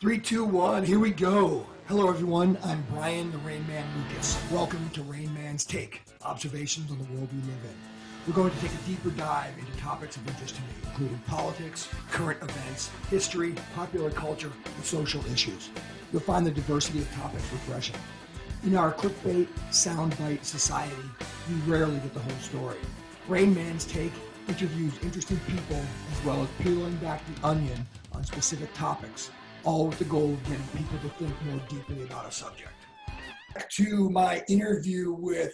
Three, two, one, here we go. Hello, everyone. I'm Brian the Rain Man Lucas. Welcome to Rain Man's Take Observations on the world we live in. We're going to take a deeper dive into topics of interest to me, including politics, current events, history, popular culture, and social issues. You'll find the diversity of topics refreshing. In our clickbait, soundbite society, we rarely get the whole story. Rain Man's Take interviews interesting people as well as peeling back the onion on specific topics, all with the goal of getting people to think more deeply about a subject. Back to my interview with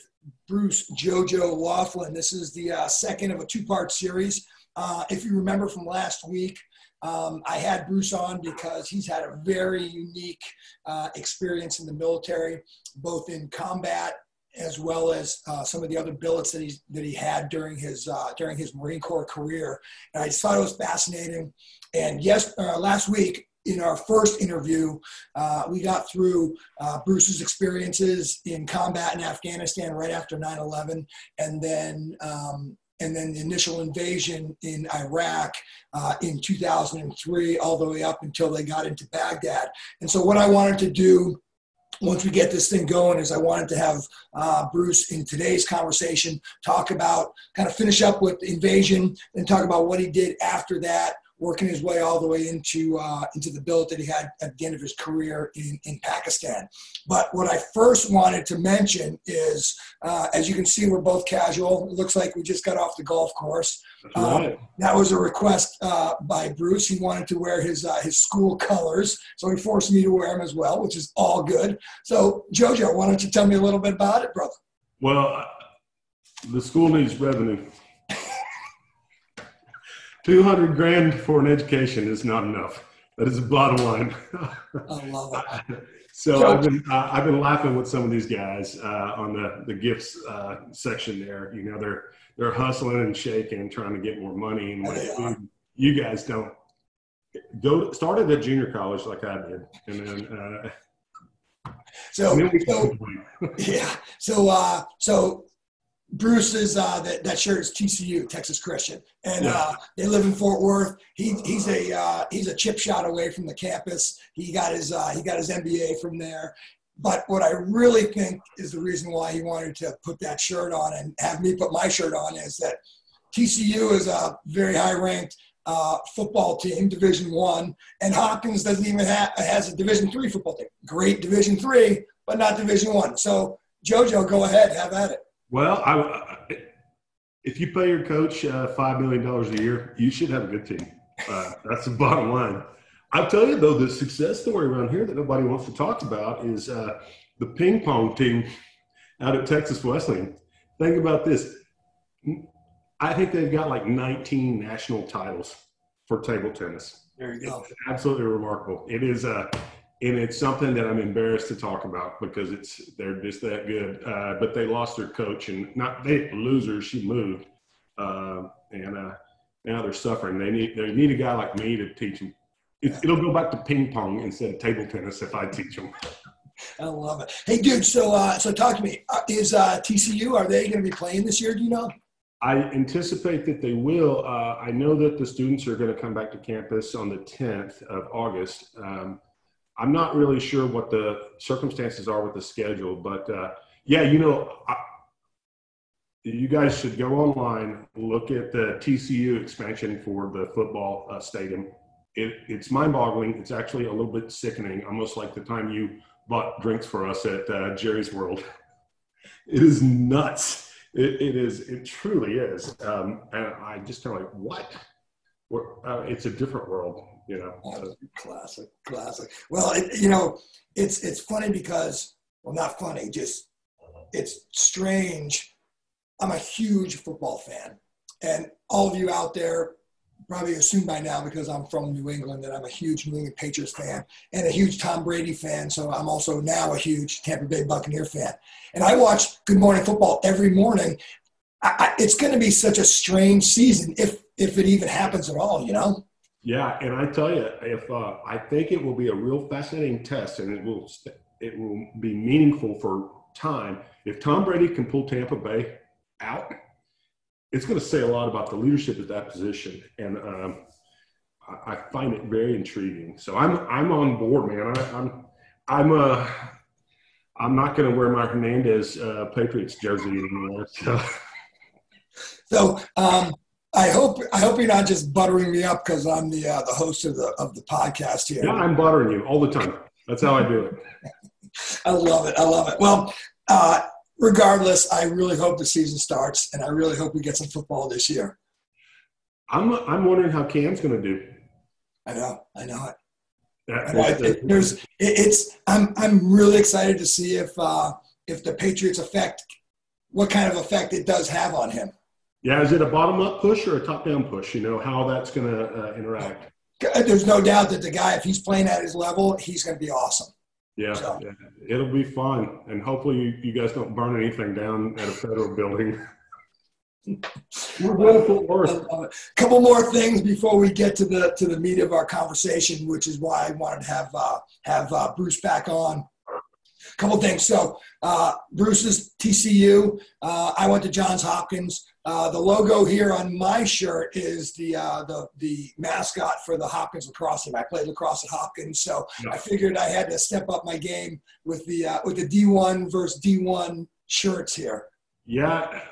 Bruce Jojo Laughlin. This is the uh, second of a two part series. Uh, if you remember from last week, um, I had Bruce on because he's had a very unique uh, experience in the military, both in combat as well as uh, some of the other billets that he that he had during his uh, during his Marine Corps career. And I just thought it was fascinating. And yes, uh, last week in our first interview, uh, we got through uh, Bruce's experiences in combat in Afghanistan right after 9/11, and then. Um, and then the initial invasion in Iraq uh, in 2003, all the way up until they got into Baghdad. And so, what I wanted to do once we get this thing going is I wanted to have uh, Bruce in today's conversation talk about kind of finish up with the invasion and talk about what he did after that, working his way all the way into uh, into the billet that he had at the end of his career in, in Pakistan. But what I first wanted to mention is, uh, as you can see, we're both casual. It looks like we just got off the golf course. Um, that was a request uh, by Bruce. He wanted to wear his uh, his school colors, so he forced me to wear them as well, which is all good. So, Jojo, why don't you tell me a little bit about it, brother? Well, the school needs revenue. 200 grand for an education is not enough. That is the bottom line. I love it. so I've been uh, I've been laughing with some of these guys uh, on the the gifts uh, section there. You know they're they're hustling and shaking, trying to get more money. And what, you guys don't go started at junior college like I did, and then. Uh, so, so yeah, so uh, so Bruce's uh, that that shirt is TCU, Texas Christian, and yeah. uh, they live in Fort Worth. He, he's a uh, he's a chip shot away from the campus. He got his uh, he got his MBA from there. But what I really think is the reason why he wanted to put that shirt on and have me put my shirt on is that TCU is a very high ranked uh, football team, Division One, and Hopkins doesn't even have has a Division Three football team. Great Division Three, but not Division One. So JoJo, go ahead, have at it. Well, I, if you pay your coach uh, five million dollars a year, you should have a good team. Uh, that's the bottom line. I'll tell you though, the success story around here that nobody wants to talk about is uh, the ping pong team out at Texas Wesleyan. Think about this. I think they've got like 19 national titles for table tennis. There you go. It's absolutely remarkable. It is a uh, and it's something that I'm embarrassed to talk about because it's they're just that good. Uh, but they lost their coach, and not they losers. She moved, uh, and uh, now they're suffering. They need they need a guy like me to teach them. It, it'll go back to ping pong instead of table tennis if I teach them. I love it. Hey, dude. So, uh, so talk to me. Uh, is uh, TCU are they going to be playing this year? Do you know? I anticipate that they will. Uh, I know that the students are going to come back to campus on the 10th of August. Um, I'm not really sure what the circumstances are with the schedule, but uh, yeah, you know, I, you guys should go online, look at the TCU expansion for the football uh, stadium. It, it's mind-boggling. It's actually a little bit sickening, almost like the time you bought drinks for us at uh, Jerry's World. it is nuts. It, it is. It truly is. Um, and I just kind of like, what? Uh, it's a different world you know. Oh, classic, classic. Well, it, you know, it's it's funny because well, not funny, just it's strange. I'm a huge football fan, and all of you out there probably assume by now because I'm from New England that I'm a huge New England Patriots fan and a huge Tom Brady fan. So I'm also now a huge Tampa Bay Buccaneer fan. And I watch Good Morning Football every morning. I, I, it's going to be such a strange season if if it even happens at all. You know. Yeah, and I tell you, if uh, I think it will be a real fascinating test, and it will it will be meaningful for time. If Tom Brady can pull Tampa Bay out, it's going to say a lot about the leadership at that position. And um, I find it very intriguing. So I'm I'm on board, man. I, I'm I'm uh I'm not going to wear my Hernandez uh, Patriots jersey anymore. So, so um, I hope I hope you're not just buttering me up because I'm the uh, the host of the of the podcast here. Yeah, I'm buttering you all the time. That's how I do it. I love it. I love it. Well, uh, regardless, I really hope the season starts, and I really hope we get some football this year. I'm I'm wondering how Cam's going to do. I know. I know it. That, there's it's I'm I'm really excited to see if uh, if the Patriots affect what kind of effect it does have on him. Yeah, is it a bottom up push or a top down push? You know how that's going to uh, interact. There's no doubt that the guy, if he's playing at his level, he's going to be awesome. Yeah, so. yeah, it'll be fun, and hopefully you, you guys don't burn anything down at a federal building. We're a couple more things before we get to the to the meat of our conversation, which is why I wanted to have uh, have uh, Bruce back on. A couple things. So uh, Bruce's TCU. Uh, I went to Johns Hopkins. Uh, the logo here on my shirt is the uh, the the mascot for the Hopkins lacrosse team. I played lacrosse at Hopkins, so yeah. I figured I had to step up my game with the uh, with the D1 versus D1 shirts here. Yeah,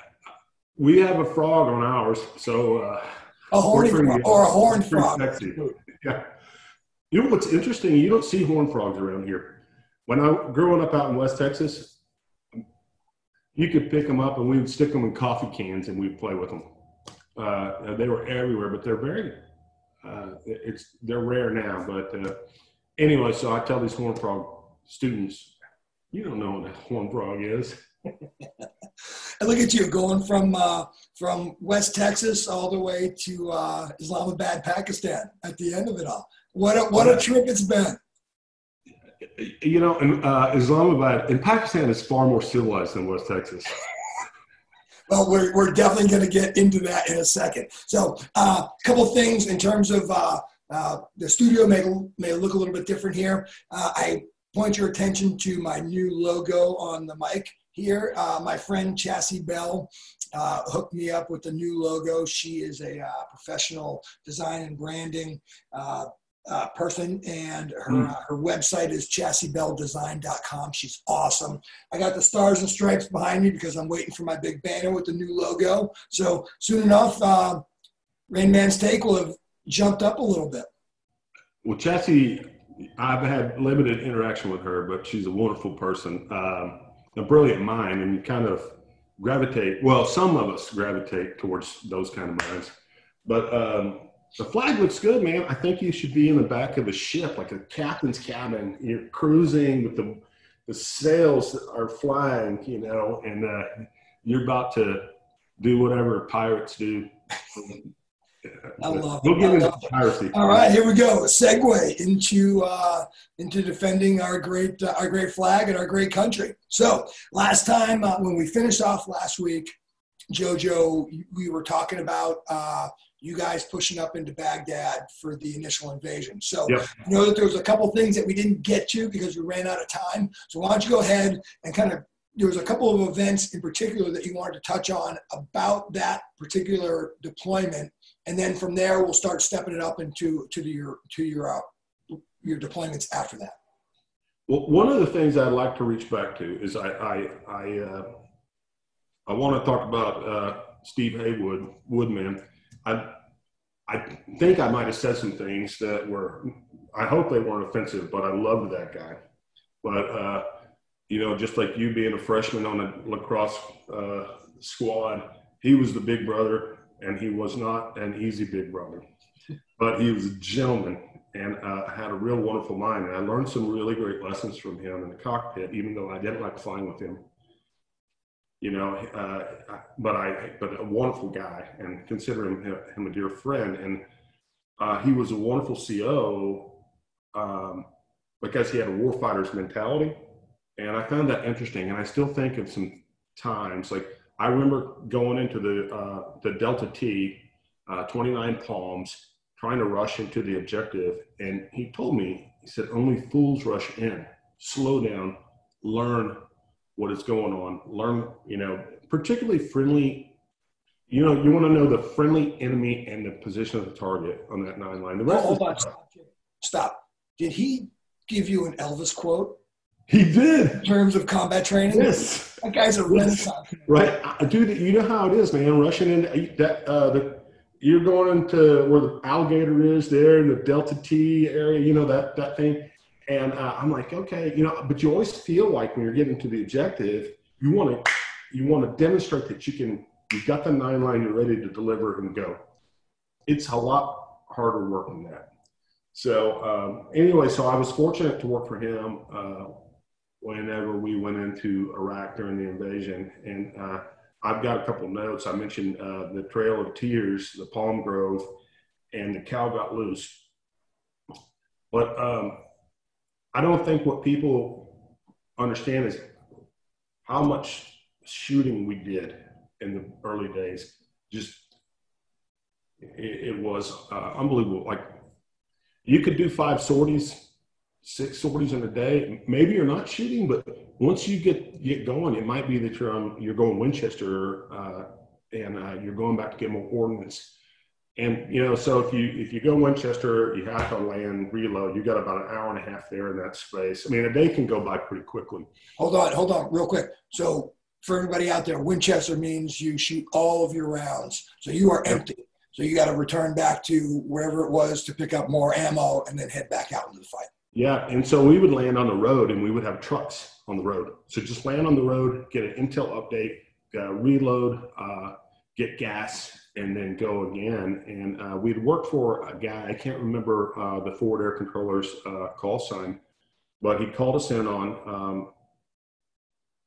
we have a frog on ours, so uh, a horny frog or a horned frog. Sexy. Yeah. You know what's interesting? You don't see horned frogs around here. When I growing up out in West Texas, you could pick them up and we would stick them in coffee cans and we'd play with them. Uh, they were everywhere, but they're very, uh, it's they're rare now. But uh, anyway, so I tell these horn frog students, you don't know what a horn frog is. and look at you going from uh, from West Texas all the way to uh, Islamabad, Pakistan. At the end of it all, what a, what a trip it's been you know, in uh, Islamabad in Pakistan is far more civilized than West Texas. well, we're, we're definitely going to get into that in a second. So, a uh, couple things in terms of uh, uh, the studio may, may look a little bit different here. Uh, I point your attention to my new logo on the mic here. Uh, my friend Chassie Bell uh, hooked me up with the new logo. She is a uh, professional design and branding uh, uh, person, and her mm. uh, her website is chassiebelldesign.com. She's awesome. I got the stars and stripes behind me because I'm waiting for my big banner with the new logo. So soon enough, uh, Rain Man's Take will have jumped up a little bit. Well, Chassie, I've had limited interaction with her, but she's a wonderful person, um, a brilliant mind, and kind of gravitate. Well, some of us gravitate towards those kind of minds, but. Um, the flag looks good, man. I think you should be in the back of a ship, like a captain's cabin. You're cruising with the the sails that are flying, you know, and uh, you're about to do whatever pirates do. I love we'll get into piracy. All right, here we go. A segue into uh, into defending our great uh, our great flag and our great country. So last time uh, when we finished off last week, Jojo, we were talking about uh, you guys pushing up into Baghdad for the initial invasion. So yep. you know that there was a couple things that we didn't get to because we ran out of time. So why don't you go ahead and kind of there was a couple of events in particular that you wanted to touch on about that particular deployment, and then from there we'll start stepping it up into to your to your uh, your deployments after that. Well, one of the things I'd like to reach back to is I I I, uh, I want to talk about uh, Steve Haywood Woodman I, I think I might have said some things that were, I hope they weren't offensive, but I loved that guy. But, uh, you know, just like you being a freshman on a lacrosse uh, squad, he was the big brother, and he was not an easy big brother, but he was a gentleman and uh, had a real wonderful mind. And I learned some really great lessons from him in the cockpit, even though I didn't like flying with him you know, uh, but I, but a wonderful guy and consider him, him a dear friend. And uh, he was a wonderful CO um, because he had a warfighter's mentality. And I found that interesting. And I still think of some times, like I remember going into the, uh, the Delta T, uh, 29 Palms, trying to rush into the objective. And he told me, he said, only fools rush in, slow down, learn what is going on, learn, you know, particularly friendly you know, you want to know the friendly enemy and the position of the target on that nine line. The rest hold on, stop. stop. Did he give you an Elvis quote? He did. In terms of combat training? Yes. That guy's a renaissance. Right. Dude, you know how it is, man. Rushing in that, uh, the, you're going into where the alligator is there in the Delta T area, you know, that, that thing. And uh, I'm like, okay, you know, but you always feel like when you're getting to the objective, you want to, you want to demonstrate that you can, you've got the nine line, you're ready to deliver and go. It's a lot harder work than that. So um, anyway, so I was fortunate to work for him uh, whenever we went into Iraq during the invasion. And uh, I've got a couple notes. I mentioned uh, the Trail of Tears, the Palm Grove, and the Cow Got Loose. But um, I don't think what people understand is how much shooting we did in the early days. Just it, it was uh, unbelievable. Like you could do five sorties, six sorties in a day. Maybe you're not shooting, but once you get get going, it might be that you're on you're going Winchester uh, and uh, you're going back to get more ordnance. And you know, so if you if you go Winchester, you have to land, reload. You got about an hour and a half there in that space. I mean, a day can go by pretty quickly. Hold on, hold on, real quick. So for everybody out there, Winchester means you shoot all of your rounds, so you are empty. So you got to return back to wherever it was to pick up more ammo and then head back out into the fight. Yeah, and so we would land on the road, and we would have trucks on the road. So just land on the road, get an intel update, uh, reload, uh, get gas, and then go again. And uh, we'd worked for a guy, I can't remember uh, the Forward Air Controller's uh, call sign, but he called us in on um,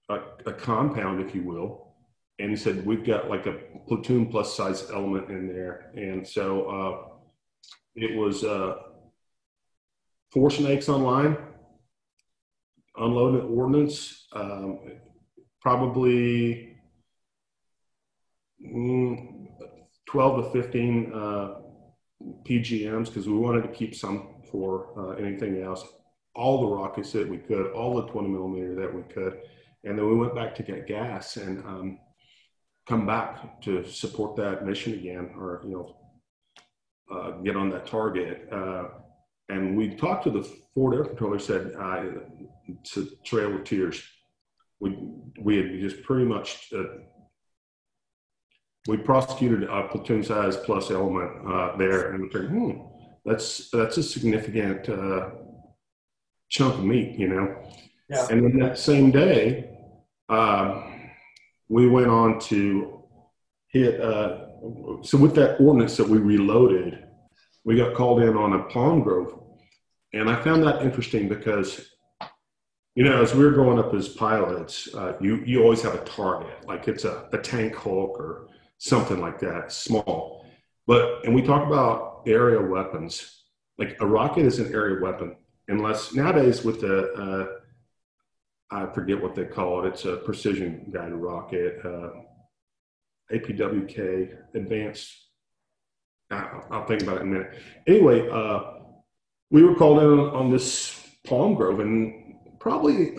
a, a, compound, if you will. And he said, We've got like a platoon plus size element in there. And so uh, it was uh, four snakes online, unloaded ordnance, um, probably. Mm, 12 to 15 uh, PGMs because we wanted to keep some for uh, anything else. All the rockets that we could, all the 20 millimeter that we could. And then we went back to get gas and um, come back to support that mission again or, you know, uh, get on that target. Uh, and we talked to the Forward Air Controller, said, it's a trail of tears. We, we had just pretty much uh, we prosecuted a platoon size plus element uh, there, and we figured, hmm, that's that's a significant uh, chunk of meat, you know. Yeah. And then that same day, uh, we went on to hit. Uh, so with that ordnance that we reloaded, we got called in on a palm grove, and I found that interesting because. You know, as we were growing up as pilots, uh, you you always have a target, like it's a, a tank hulk or something like that, small. But, and we talk about area weapons. Like a rocket is an area weapon, unless nowadays with the, uh, I forget what they call it, it's a precision guided rocket, uh, APWK, advanced. I'll think about it in a minute. Anyway, uh, we were called in on this palm grove and probably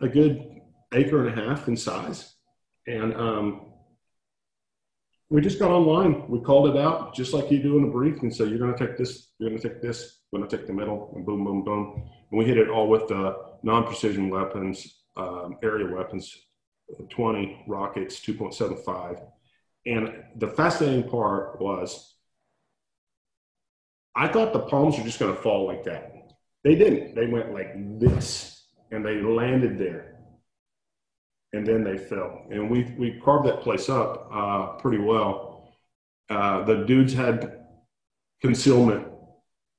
a good acre and a half in size. And um, we just got online. We called it out just like you do in a brief and you're going to take this, you're going to take this, you're going to take the middle, and boom, boom, boom. And we hit it all with uh, non precision weapons, um, area weapons, 20 rockets, 2.75. And the fascinating part was, I thought the palms were just going to fall like that. They didn't. They went like this, and they landed there and then they fell. And we we carved that place up uh, pretty well. Uh, the dudes had concealment,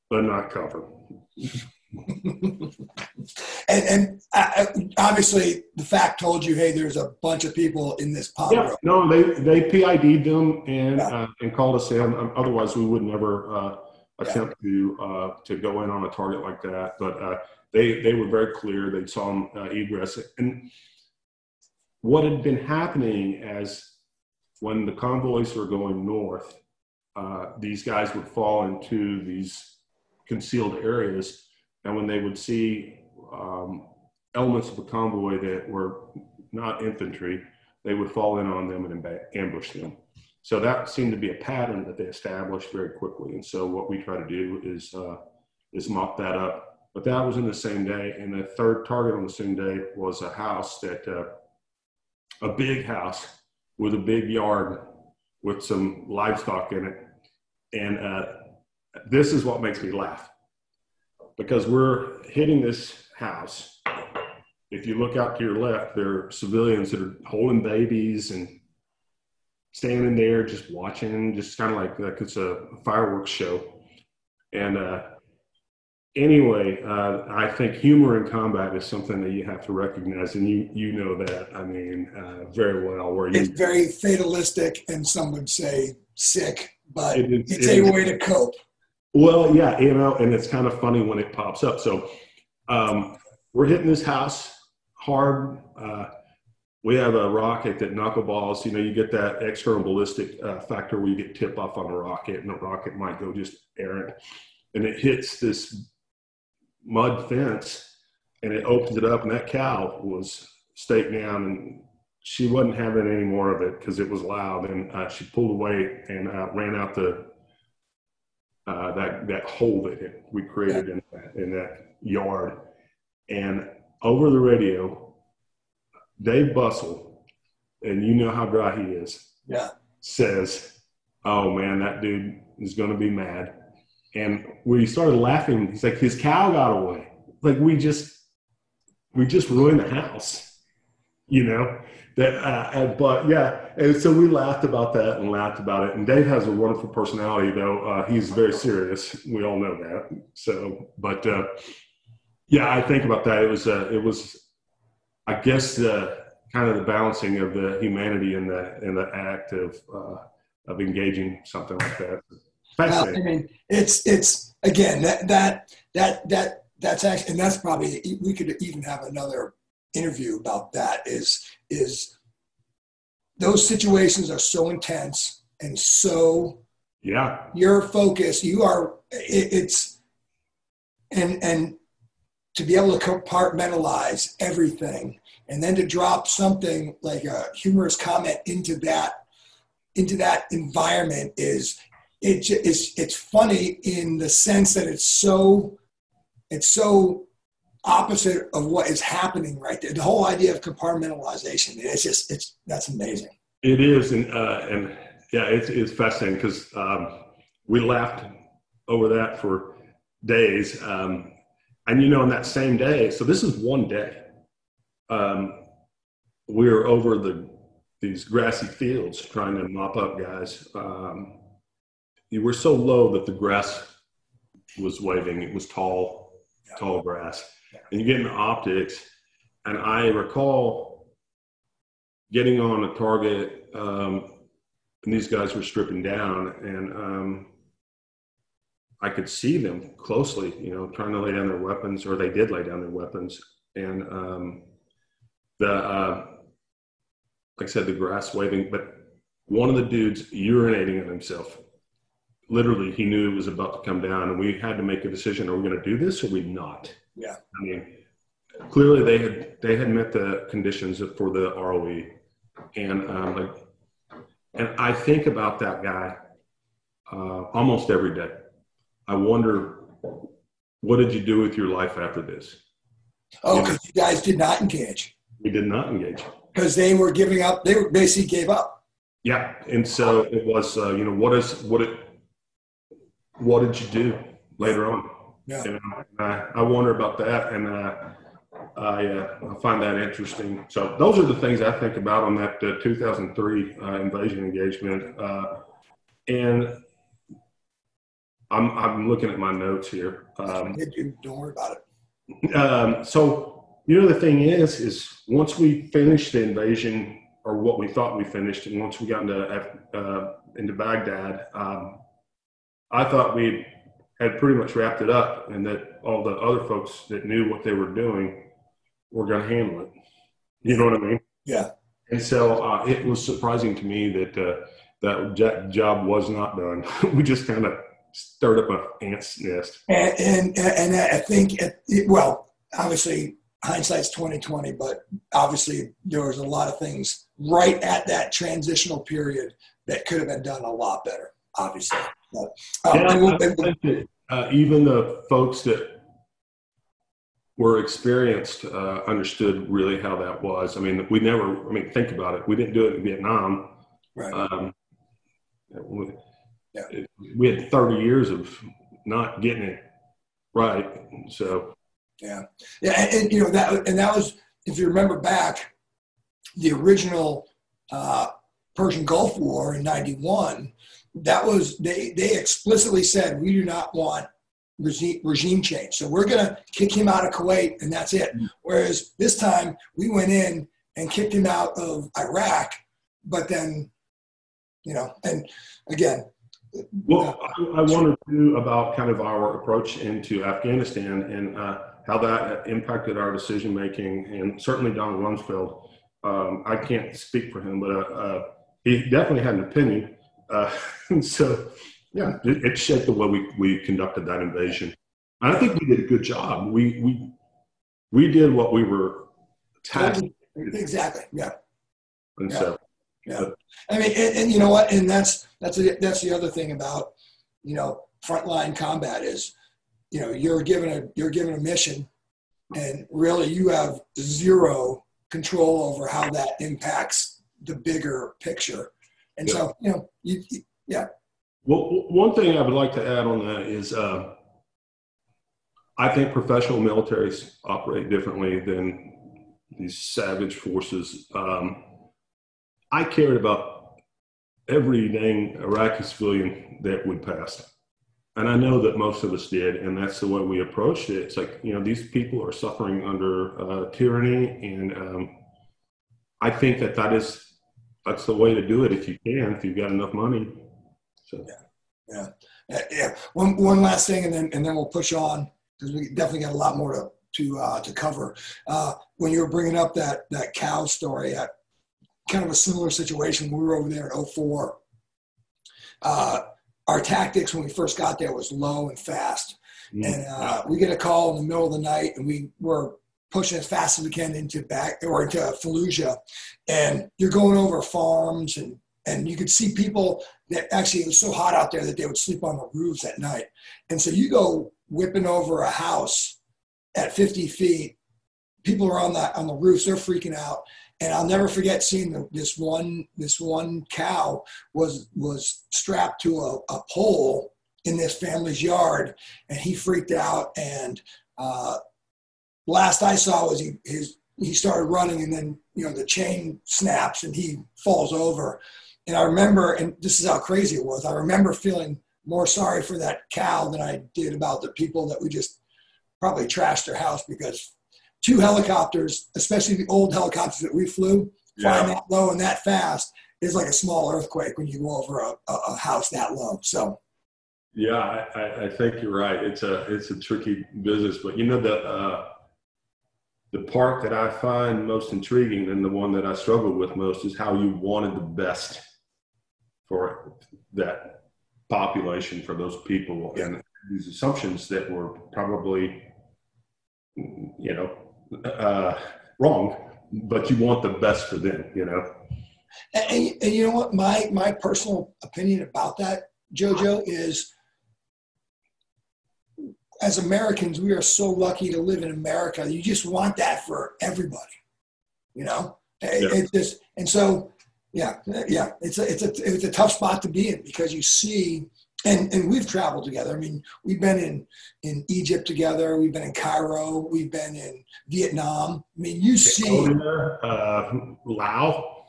but not cover. and and uh, obviously, the fact told you, hey, there's a bunch of people in this pub. Yeah, no, they they PID'd them and yeah. uh, and called us in. Um, otherwise, we would never uh, attempt yeah. to uh, to go in on a target like that. But uh, they they were very clear. They saw them uh, egress and what had been happening as when the convoys were going north, uh, these guys would fall into these concealed areas, and when they would see um, elements of a convoy that were not infantry, they would fall in on them and ambush them. So that seemed to be a pattern that they established very quickly. And so what we try to do is uh, is mop that up. But that was in the same day, and the third target on the same day was a house that uh, a big house with a big yard with some livestock in it, and uh, this is what makes me laugh because we're hitting this house. If you look out to your left, there are civilians that are holding babies and standing there just watching, just kind of like like it's a fireworks show. And uh, anyway, uh, I think humor in combat is something that you have to recognize, and you you know that. I mean, uh, very well. Where you, it's very fatalistic, and some would say sick, but it it's it a way to cope. Well, yeah, you know, and it's kind of funny when it pops up. So um, we're hitting this house hard. Uh, we have a rocket that knuckleballs. You know, you get that external ballistic uh, factor where you get tip off on a rocket, and the rocket might go just errant, and it hits this mud fence, and it opened it up, and that cow was staked down, and she wasn't having any more of it because it was loud, and uh, she pulled away and uh, ran out the uh, that that hole that we created in that, in that yard, and over the radio Dave Bustle, and you know how dry he is. Yeah. Says, "Oh man, that dude is going to be mad." And we started laughing. He's like, "His cow got away. Like we just, we just ruined the house." You know that. Uh, but yeah, and so we laughed about that and laughed about it. And Dave has a wonderful personality, though. Uh, he's very serious. We all know that. So, but uh, yeah, I think about that. It was, uh, it was I guess the kind of the balancing of the humanity in the in the act of uh, of engaging something like that. Well, I mean, it's it's again that that that that that's actually and that's probably we could even have another interview about that. Is is those situations are so intense and so yeah your focus you are it, it's and and to be able to compartmentalize everything and then to drop something like a humorous comment into that into that environment is it is it's funny in the sense that it's so it's so opposite of what is happening right there the whole idea of compartmentalization it's just it's that's amazing it is and uh, and yeah it's, it's fascinating because um, we laughed over that for days um, and you know, on that same day, so this is one day. Um, we were over the these grassy fields trying to mop up guys. Um, you were so low that the grass was waving. It was tall, tall grass, and you get into optics. And I recall getting on a target, um, and these guys were stripping down, and um, I could see them closely, you know, trying to lay down their weapons, or they did lay down their weapons. And um, the, uh, like I said, the grass waving, but one of the dudes urinating on himself. Literally, he knew it was about to come down, and we had to make a decision: Are we going to do this or we not? Yeah. I mean, clearly they had they had met the conditions for the ROE, and um, like, and I think about that guy uh, almost every day I wonder what did you do with your life after this? Oh, because you, you guys did not engage. We did not engage because they were giving up. They were basically gave up. Yeah, and so it was. Uh, you know, what is what it? What did you do later on? Yeah. You know, I, I wonder about that, and uh, I, uh, I find that interesting. So those are the things I think about on that uh, 2003 uh, invasion engagement, uh, and I'm I'm looking at my notes here. Um, Don't worry about it. Um, so you know the thing is, is once we finished the invasion, or what we thought we finished, and once we got into uh, into Baghdad, um, I thought we had pretty much wrapped it up, and that all the other folks that knew what they were doing were going to handle it. You know what I mean? Yeah. And so uh, it was surprising to me that uh, that job was not done. we just kind of stirred up an ant's nest. And and, and I think it, well, obviously hindsight's twenty twenty, but obviously there was a lot of things right at that transitional period that could have been done a lot better, obviously. But, um, Yeah, I think that, uh, even the folks that were experienced uh, understood really how that was. I mean, we never. I mean, think about it. We didn't do it in Vietnam. right. Um, we, Yeah. we had 30 years of not getting it right. So Yeah, yeah, and, and, you know that, and that was if you remember back, the original uh, Persian Gulf War in '91. That was they they explicitly said we do not want regime regime change, so we're gonna kick him out of Kuwait and that's it. Whereas this time we went in and kicked him out of Iraq, but then, you know, and again, Well, I, I to too about kind of our approach into Afghanistan and uh, how that impacted our decision making, and certainly Donald Rumsfeld. Um, I can't speak for him, but uh, uh, he definitely had an opinion. Uh, and so, yeah, it, it shaped the way we, we conducted that invasion. And I think we did a good job. We we we did what we were tasked, exactly, yeah. and Yeah. so Yeah, I mean, and, and you know what? And that's that's the that's the other thing about you know frontline combat is, you know, you're given a you're given a mission, and really you have zero control over how that impacts the bigger picture. And so you know, you, you Well, one thing I would like to add on that is uh, I think professional militaries operate differently than these savage forces. Um, I cared about every dang Iraqi civilian that would pass. And I know that most of us did, and that's the way we approached it. It's like, you know, these people are suffering under uh, tyranny, and um, I think that that is that's the way to do it if you can, if you've got enough money. So. Uh, yeah. yeah. One one last thing, and then and then we'll push on because we definitely got a lot more to to uh, to cover. Uh, when you were bringing up that that cow story, uh, kind of a similar situation. We were over there in 04. Uh, our tactics when we first got there was low and fast, and uh, we get a call in the middle of the night, and we were pushing as fast as we can into back or into Fallujah, and you're going over farms and and you could see people that actually it was so hot out there that they would sleep on the roofs at night. And so you go whipping over a house at 50 feet, people are on the on the roofs, they're freaking out. And I'll never forget seeing the, this one this one cow was was strapped to a, a pole in this family's yard, and he freaked out. And uh, last I saw was he his he started running, and then you know the chain snaps and he falls over. And I remember, and this is how crazy it was. I remember feeling more sorry for that cow than I did about the people that we just probably trashed their house because two helicopters, especially the old helicopters that we flew, flying that low and that fast is like a small earthquake when you go over a, a, house that low. So Yeah, I, I- I think you're right. It's a it's a tricky business, but you know the uh, the part that I find most intriguing and the one that I struggle with most is how you wanted the best for that population for those people and these assumptions that were probably you know uh, wrong, but you want the best for them. You know. And, and, and you know what? My my personal opinion about that, JoJo, is as Americans, we are so lucky to live in America. You just want that for everybody, you know. It, Yeah. It's just and so yeah, yeah. It's a it's a it's a tough spot to be in because you see. And, and we've traveled together. I mean, we've been in, in Egypt together. We've been in Cairo. We've been in Vietnam. I mean, you see, uh, Lao.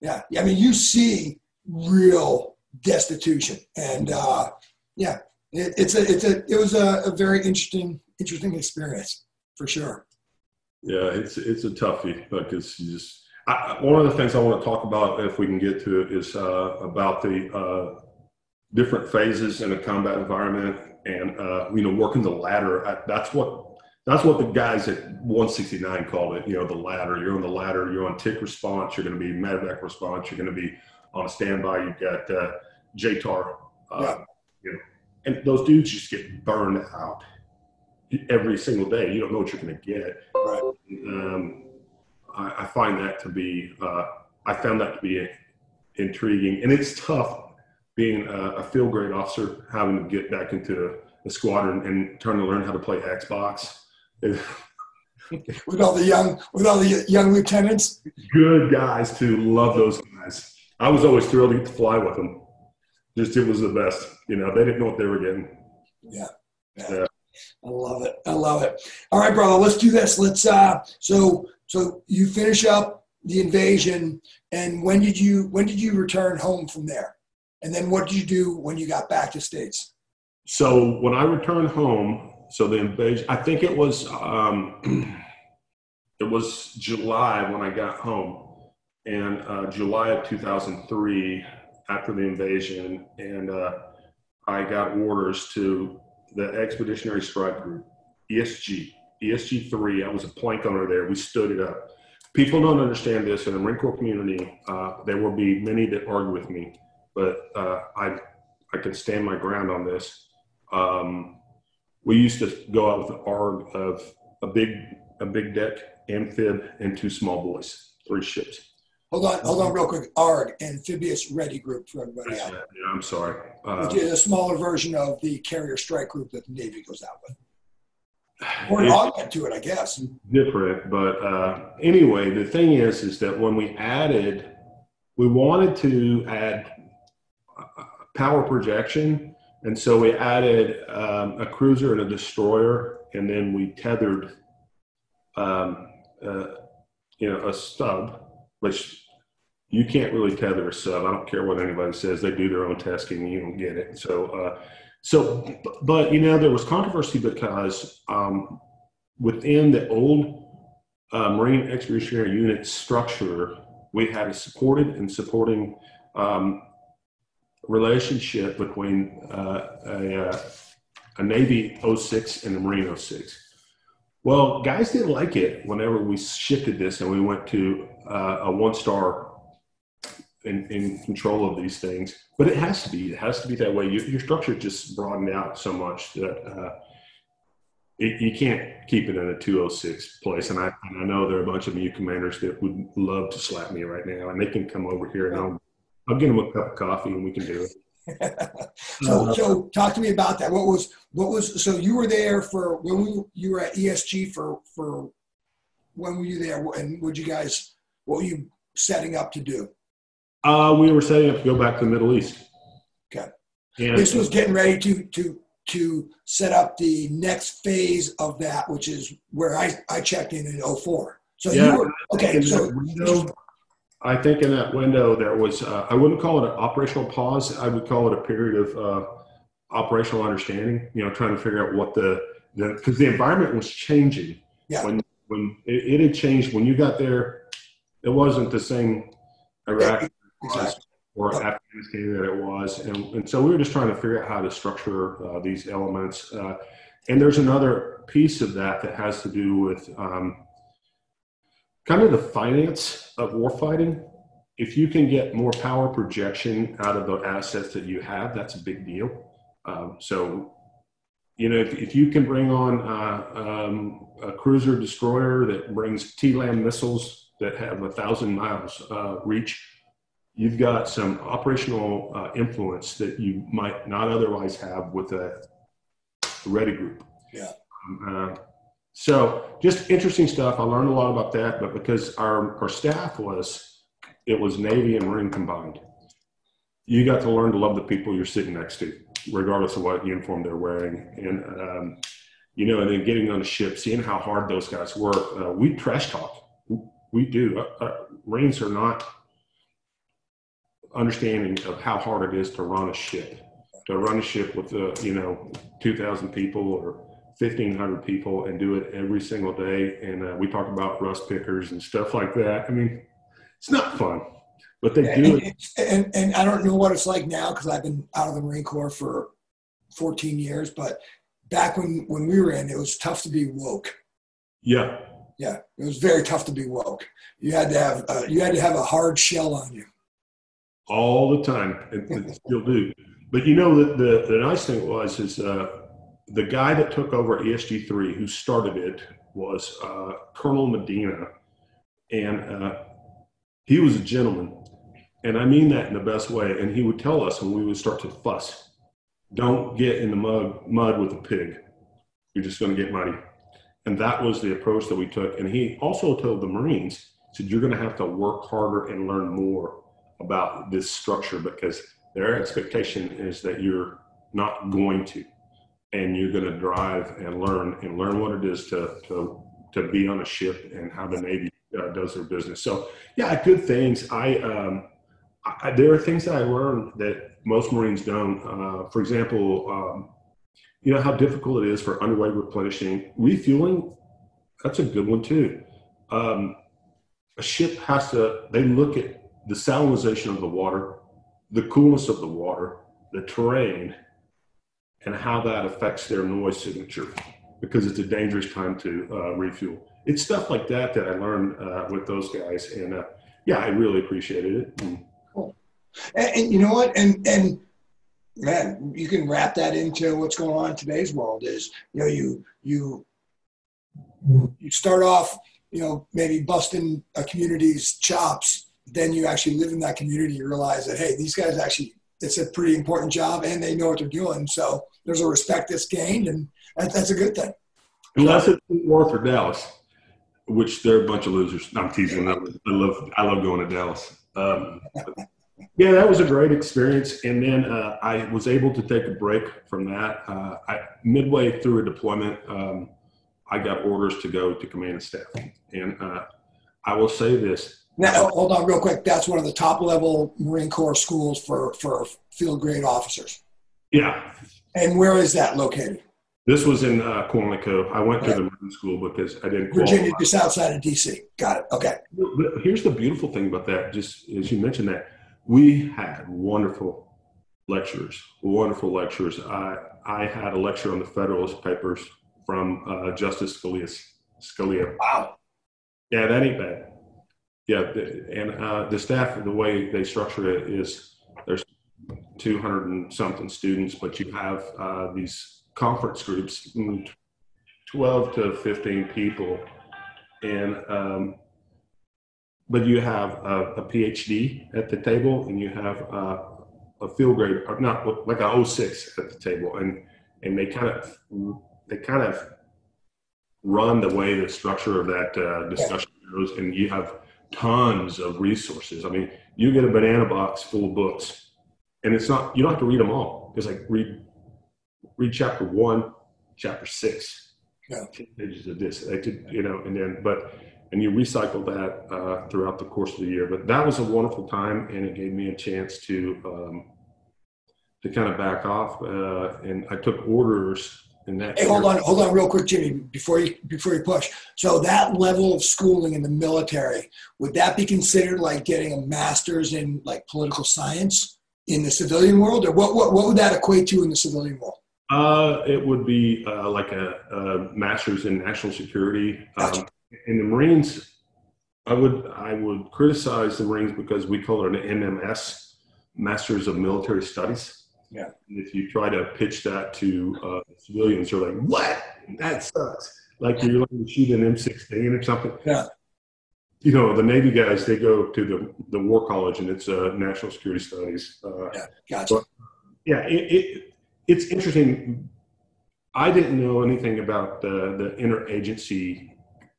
yeah, yeah. I mean, you see real destitution, and uh, yeah, it, it's a, it's a, it was a, a very interesting, interesting experience for sure. Yeah, it's it's a toughie because you just I, one of the things I want to talk about, if we can get to it, is uh, about the uh, different phases in a combat environment, and uh, you know, working the ladder. I, that's what that's what the guys at 169 called it. You know, the ladder. You're on the ladder. You're on TIC response. You're going to be medevac response. You're going to be on standby. You've got uh, JTAR. Uh, Yeah. You know, and those dudes just get burned out every single day. You don't know what you're going to get Right. um, I, I find that to be uh, I found that to be intriguing, and it's tough being a, a field grade officer having to get back into the squadron and trying to learn how to play Xbox. with all the young with all the young lieutenants. Good guys too. Love those guys. I was always thrilled to get to fly with them. Just it was the best. You know, they didn't know what they were getting. Yeah. Yeah. yeah. I love it. I love it. All right, brother, let's do this. Let's uh so so you finish up the invasion and when did you when did you return home from there? And then what did you do when you got back to States? So when I returned home, so the invasion, I think it was um, it was July when I got home, and uh, July of 2003 after the invasion, and uh, I got orders to the Expeditionary Strike Group, ESG, ESG three. I was a plank owner there. We stood it up. People don't understand this in the Marine Corps community. Uh, there will be many that argue with me, but uh, I I can stand my ground on this. Um, we used to go out with an ARG of a big a big deck, amphib, and two small boys, three ships. Hold on, hold on, real quick. ARG, Amphibious Ready Group for everybody out. Yeah, I'm sorry. Uh, Which is a smaller version of the Carrier Strike Group that the Navy goes out with. Or an augment to it, I guess. Different, but uh, anyway, the thing is, is that when we added, we wanted to add uh, power projection and so we added um, a cruiser and a destroyer, and then we tethered, um, uh, you know, a stub, which you can't really tether a sub. I don't care what anybody says; they do their own testing, you don't get it. So, uh, so, but you know, there was controversy because um, within the old uh, Marine Expeditionary Unit structure, we had a supported and supporting um, relationship between uh, a, uh, a Navy 06 and a Marine 06. Well, guys didn't like it whenever we shifted this and we went to uh, a one star in, in, control of these things. But it has to be. It has to be that way. You, your structure just broadened out so much that uh, it, you can't keep it in a 206 place. And I, and I know there are a bunch of you commanders that would love to slap me right now, and they can come over here and I'll I'll get him a cup of coffee and we can do it. So, uh, so talk to me about that. What was, what was, so you were there for when we, you were at ESG for, for when were you there and would you guys, what were you setting up to do? Uh, we were setting up to go back to the Middle East. Okay. And this was getting ready to, to, to set up the next phase of that, which is where I, I checked in in 04. So yeah, you were, okay. So window, I think in that window there was, uh, I wouldn't call it an operational pause. I would call it a period of uh, operational understanding, you know, trying to figure out what the, because the, the, environment was changing. Yeah. When, when it, it, had changed, when you got there, it wasn't the same Iraq yeah, or Afghanistan that it was. And, and so we were just trying to figure out how to structure uh, these elements. Uh, and there's another piece of that that has to do with, um, kind of the finance of warfighting. If you can get more power projection out of the assets that you have, that's a big deal. Um, so, you know, if, if, you can bring on uh, um, a cruiser destroyer that brings TLAM missiles that have a thousand miles uh, reach, you've got some operational uh, influence that you might not otherwise have with a ready group. Yeah. Um, uh, so just interesting stuff. I learned a lot about that, but because our, our staff was, it was Navy and Marine combined. You got to learn to love the people you're sitting next to, regardless of what uniform they're wearing. And, um, you know, and then getting on a ship, seeing how hard those guys work. Uh, we trash talk. We do. Uh, uh, Marines are not understanding of how hard it is to run a ship. To run a ship with, uh, you know, 2,000 people or 1,500 people and do it every single day. And uh, we talk about rust pickers and stuff like that. I mean, it's not fun, but they do and, it. And, and I don't know what it's like now because I've been out of the Marine Corps for 14 years, but back when, when we were in, it was tough to be woke. Yeah. Yeah. It was very tough to be woke. You had to have, uh, you had to have a hard shell on you. All the time. And still do. But you know, the, the, the nice thing was, is, uh, the guy that took over ESG3, who started it, was uh, Colonel Medina, and uh, he was a gentleman. And I mean that in the best way. And he would tell us when we would start to fuss, don't get in the mud, mud with a pig. You're just going to get muddy. And that was the approach that we took. And he also told the Marines, said, you're going to have to work harder and learn more about this structure because their expectation is that you're not going to. And you're going to drive and learn and learn what it is to, to, to be on a ship and how the Navy uh, does their business. So, yeah, good things. I, um, I, there are things that I learned that most Marines don't. Uh, for example, um, you know how difficult it is for underway replenishing, refueling. That's a good one too. Um, a ship has to. They look at the salinization of the water, the coolness of the water, the terrain, and how that affects their noise signature, because it's a dangerous time to uh, refuel. It's stuff like that that I learned uh, with those guys, and uh, yeah, I really appreciated it. And, cool. And, and, you know what? And and man, you can wrap that into what's going on in today's world. Is you know you you you start off you know maybe busting a community's chops, then you actually live in that community. You realize that hey, these guys actually it's a pretty important job and they know what they're doing. So there's a respect that's gained, and that, that's a good thing. Unless it's Worth or Dallas, which they're a bunch of losers. I'm teasing. I love I love going to Dallas. Um, yeah, that was a great experience. And then uh, I was able to take a break from that. Uh, I, midway through a deployment, um, I got orders to go to command and staff. And uh, I will say this. Now, hold on real quick. That's one of the top level Marine Corps schools for, for field grade officers. Yeah. And where is that located? This was in uh, Quantico. I went to the Marine School because I didn't. Virginia, just outside of DC. Got it. Okay. Here's the beautiful thing about that. Just as you mentioned that, we had wonderful lecturers, wonderful lecturers. I, I had a lecture on the Federalist Papers from uh, Justice Scalia. Scalia. Wow. Yeah, that ain't bad. Yeah, and uh, the staff, the way they structure it is 200 and something students, but you have uh, these conference groups, mm, 12 to 15 people, and um, but you have a, a, PhD at the table and you have a, a field grade, or not like a 06 at the table, and and they kind of they kind of run the way the structure of that uh, discussion goes, and you have tons of resources. I mean, you get a banana box full of books, and it's not you don't have to read them all. It's like read read chapter one, chapter six, yeah. pages of this. They could, you know, and then but and you recycle that uh, throughout the course of the year. But that was a wonderful time, and it gave me a chance to um, to kind of back off. Uh, and I took orders in that. Hey, hold on, hold on, real quick, Jimmy, before you before you push. So that level of schooling in the military would that be considered like getting a master's in like political science in the civilian world, or what what what would that equate to in the civilian world? Uh, it would be uh, like a, a, master's in national security. Gotcha. Um, in the Marines, I would I would criticize the Marines because we call it an MMS, Masters of Military Studies. Yeah. And if you try to pitch that to uh, civilians, they're like, "What? That sucks!" Like you're learning to shoot an M16 or something. Yeah. You know, the Navy guys they go to the the War College and it's uh, National Security Studies. Uh, yeah, gotcha. But, yeah, it, it, it's interesting. I didn't know anything about the the interagency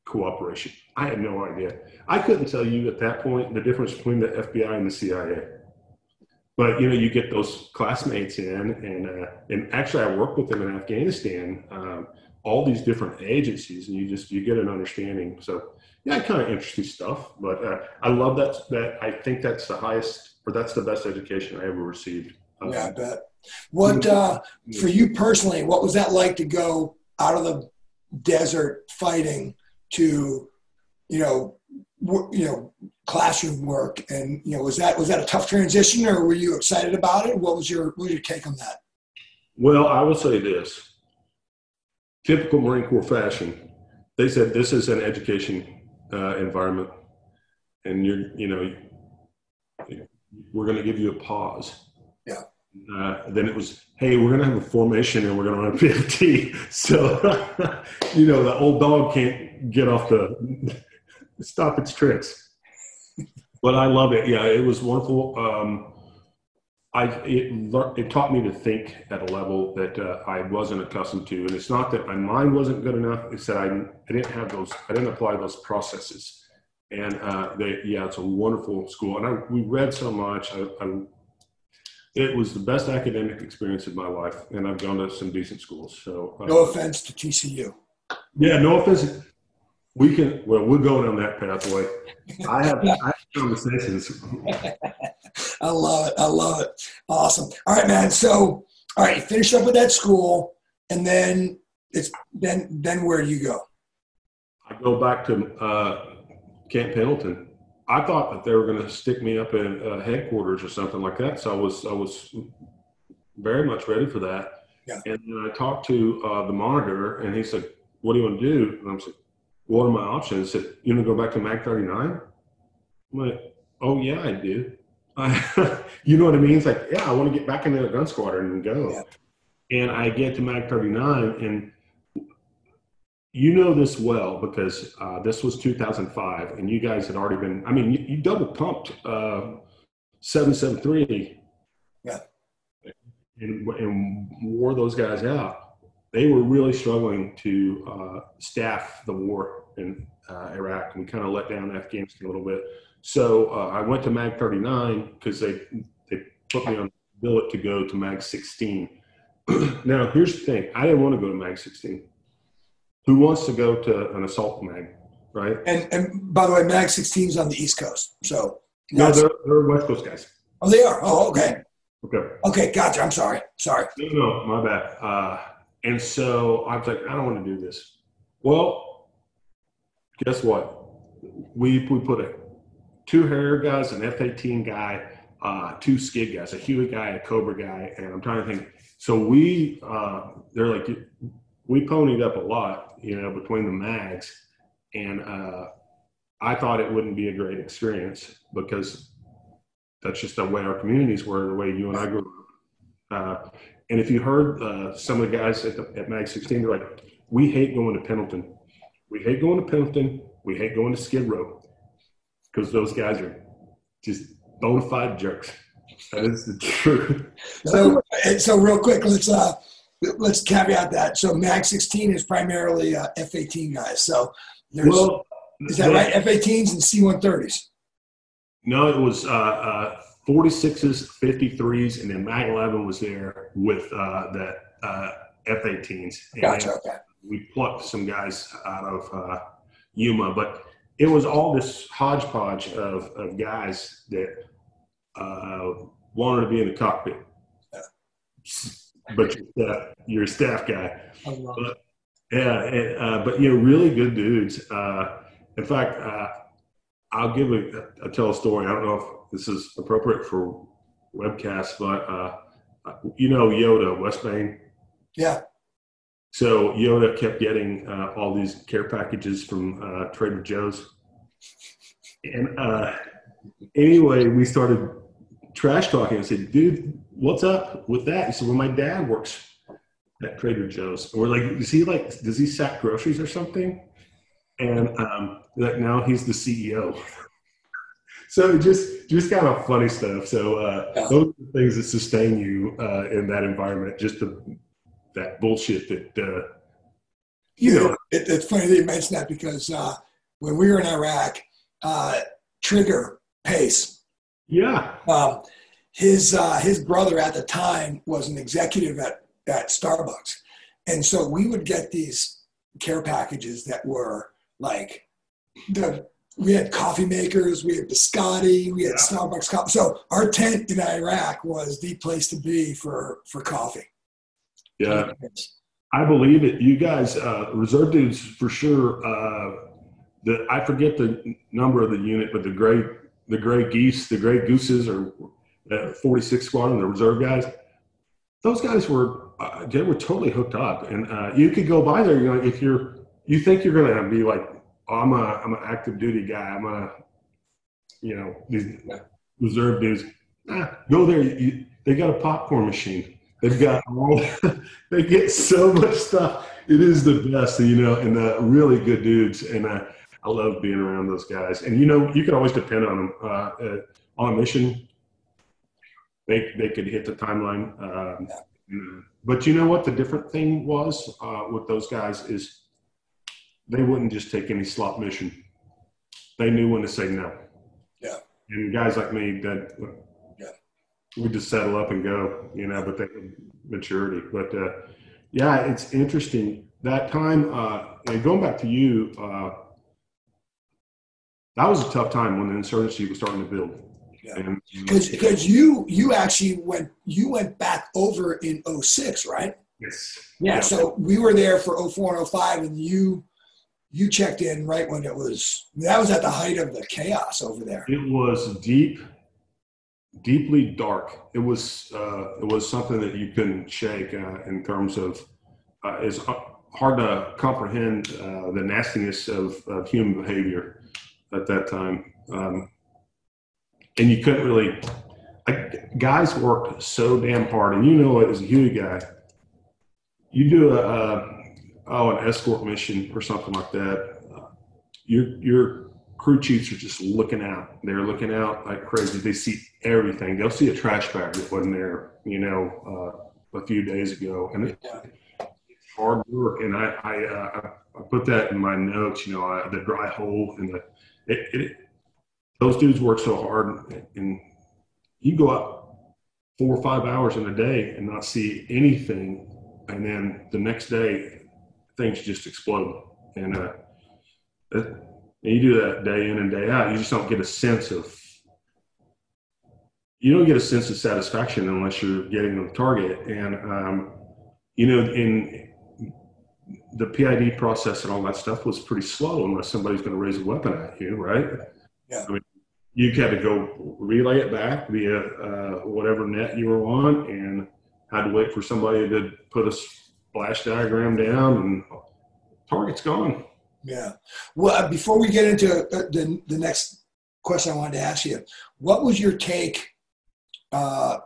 cooperation. I had no idea. I couldn't tell you at that point the difference between the FBI and the CIA. But you know, you get those classmates in, and uh, and actually, I worked with them in Afghanistan. Um, all these different agencies, and you just you get an understanding. So yeah, kind of interesting stuff. But uh, I love that. That I think that's the highest, or that's the best education I ever received. Um, yeah, I bet. What uh, for you personally? What was that like to go out of the desert fighting to, you know, w- you know, classroom work, and you know, was that was that a tough transition, or were you excited about it? What was your what was your take on that? Well, I will say this: typical Marine Corps fashion. They said this is an education uh, environment, and you're, you know, we're going to give you a pause. Yeah. Uh, then it was, hey, we're going to have a formation and we're going to run a PFT. So, you know, the old dog can't get off the stop its tricks. But I love it. Yeah, it was wonderful. Um, I it it taught me to think at a level that uh, I wasn't accustomed to, and it's not that my mind wasn't good enough. It's that I I didn't have those I didn't apply those processes, and uh, they yeah, it's a wonderful school, and I we read so much. I, I, it was the best academic experience of my life, and I've gone to some decent schools. So uh, no offense to TCU. Yeah, no offense. We can well, we're going on that pathway. I have, I have conversations. I love it. I love it. Awesome. All right, man. So, all right, finish up with that school, and then it's then then where do you go? I go back to uh, Camp Pendleton. I thought that they were going to stick me up in uh, headquarters or something like that. So I was I was very much ready for that. Yeah. And I talked to uh, the monitor, and he said, "What do you want to do?" And I'm like, "What are my options?" He said, "You want to go back to Mag 39?" I'm like, "Oh yeah, I do." you know what I mean? It's like, yeah, I want to get back into the gun squadron and go. Yeah. And I get to Mag 39, and you know this well because uh, this was 2005, and you guys had already been, I mean, you, you double pumped uh, 773 yeah. and, and wore those guys out. They were really struggling to uh, staff the war in uh, Iraq. We kind of let down Afghanistan a little bit. So uh, I went to Mag 39 because they they put me on the billet to go to Mag 16. now here's the thing: I didn't want to go to Mag 16. Who wants to go to an assault mag, right? And and by the way, Mag 16 is on the East Coast, so no, they're, they're West Coast guys. Oh, they are. Oh, okay. Okay. Okay, gotcha. I'm sorry. Sorry. No, no, my bad. Uh, and so I was like, I don't want to do this. Well, guess what? We we put a two Harrier guys, an F-18 guy, uh, two Skid guys, a Huey guy, a Cobra guy, and I'm trying to think. So we, uh, they're like, we ponied up a lot, you know, between the mags, and uh, I thought it wouldn't be a great experience because that's just the way our communities were, the way you and I grew up. Uh, and if you heard uh, some of the guys at, the, at Mag 16, they're like, we hate going to Pendleton. We hate going to Pendleton. We hate going to Skid Row because those guys are just bona fide jerks. That is the truth. so, so real quick, let's uh, let's caveat that. So, Mag 16 is primarily uh, F-18 guys. So, there's well, is that right? F-18s and C-130s. No, it was uh, uh, 46s, 53s, and then Mag 11 was there with uh, the uh, F-18s. And gotcha. Okay. We plucked some guys out of uh, Yuma, but it was all this hodgepodge of, of guys that uh, wanted to be in the cockpit. But you're, staff, you're a staff guy. But, yeah, and, uh, but you know, really good dudes. Uh, in fact, uh, I'll give a, a tell a story. I don't know if this is appropriate for webcast, but uh, you know Yoda West Main. Yeah. So Yoda kept getting uh, all these care packages from uh, Trader Joe's, and uh, anyway, we started trash talking. I said, "Dude, what's up with that?" He said, "Well, my dad works at Trader Joe's." And we're like, "Is he like? Does he sack groceries or something?" And um, like now he's the CEO. so just just kind of funny stuff. So uh, yeah. those are the things that sustain you uh, in that environment. Just the that bullshit that. Uh, you know, it, it's funny that you mentioned that because uh, when we were in Iraq, uh, Trigger Pace. Yeah. Um, his uh, his brother at the time was an executive at at Starbucks, and so we would get these care packages that were like the we had coffee makers, we had biscotti, we had yeah. Starbucks coffee. So our tent in Iraq was the place to be for for coffee. Yeah. I believe it. You guys, uh, reserve dudes for sure. Uh, the I forget the number of the unit, but the gray the gray geese, the gray gooses, or uh, 46 squadron, the reserve guys. Those guys were uh, they were totally hooked up, and uh, you could go by there. You know, if you're you think you're gonna be like, oh, I'm a I'm an active duty guy. I'm a you know these reserve dudes. Ah, go there. You, they got a popcorn machine They've got all, they get so much stuff. It is the best, you know, and uh, really good dudes. And uh, I love being around those guys. And you know, you can always depend on them. Uh, uh, on a mission, they they could hit the timeline. Um, yeah. But you know what? The different thing was uh, with those guys is they wouldn't just take any slot mission. They knew when to say no. Yeah. And guys like me that. We just settle up and go, you know, but they maturity. But uh, yeah, it's interesting that time. Uh, and going back to you, uh, that was a tough time when the insurgency was starting to build. Because because you you actually went you went back over in 06, right? Yes. Yeah, yeah. So we were there for 04 and 05, and you you checked in right when it was that was at the height of the chaos over there. It was deep, deeply dark. It was uh, it was something that you couldn't shake uh, in terms of uh, it's hard to comprehend uh, the nastiness of, of human behavior at that time. Um, and you couldn't really like, guys worked so damn hard and you know it as a Huey guy you do a, a oh an escort mission or something like that uh, your your crew chiefs are just looking out. They're looking out like crazy. They see everything. They'll see a trash bag that wasn't there you know uh, a few days ago. And it's hard work. And i I, uh, I put that in my notes you know I, the dry hole and the it, it those dudes work so hard and you go out four or five hours in a day and not see anything. And then the next day things just explode. And uh, and you do that day in and day out you just don't get a sense of you don't get a sense of satisfaction unless you're getting on target and um, you know in the PID process and all that stuff was pretty slow unless somebody's going to raise a weapon at you, right? Yeah. I mean, you had to go relay it back via uh, whatever net you were on and had to wait for somebody to put a splash diagram down and target's gone. Yeah. Well, uh, before we get into uh, the, the next question I wanted to ask you, what was your take uh,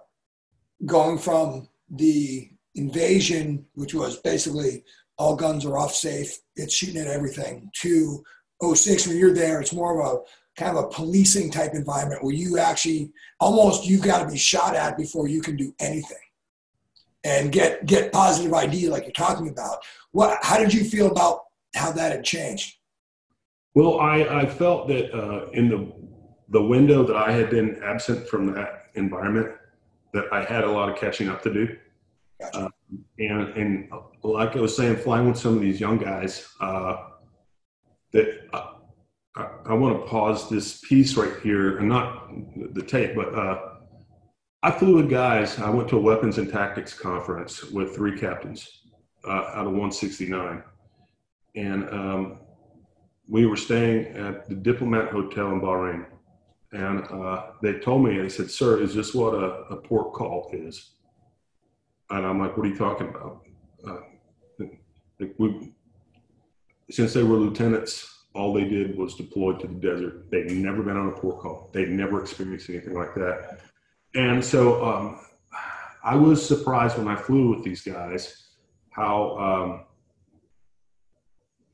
going from the invasion, which was basically all guns are off safe, it's shooting at everything, to 06 when you're there, it's more of a kind of a policing type environment where you actually almost you've got to be shot at before you can do anything and get get positive ID like you're talking about. What how did you feel about how that had changed? Well, I, I felt that uh, in the the window that I had been absent from that environment, that I had a lot of catching up to do. Gotcha. Uh, and and like I was saying, flying with some of these young guys, uh, that uh, I, I want to pause this piece right here, and not the tape, but uh, I flew with guys. I went to a weapons and tactics conference with three captains uh, out of 169, and um, we were staying at the Diplomat Hotel in Bahrain. And uh, they told me, they said, "Sir, is this what a, a port call is?" And I'm like, "What are you talking about?" Uh, we, since they were lieutenants all they did was deploy to the desert. They'd never been on a port call. They'd never experienced anything like that. And so um, I was surprised when I flew with these guys how um,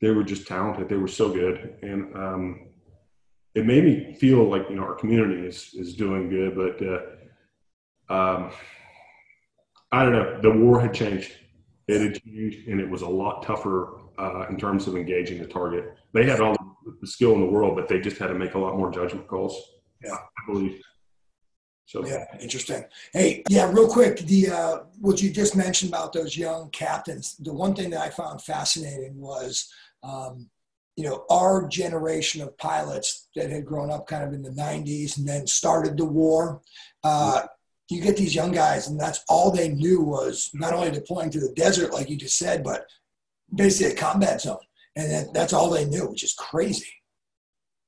they were just talented. They were so good, and um, it made me feel like you know our community is is doing good. But uh, um, I don't know. The war had changed. It had changed, and it was a lot tougher uh, in terms of engaging the target. They had all the skill in the world, but they just had to make a lot more judgment calls. Yeah, I believe. So yeah, interesting. Hey, yeah, real quick, the uh, what you just mentioned about those young captains. The one thing that I found fascinating was, um, you know, our generation of pilots that had grown up kind of in the '90s and then started the war. Uh, you get these young guys, and that's all they knew was not only deploying to the desert, like you just said, but basically a combat zone, and that, that's all they knew, which is crazy.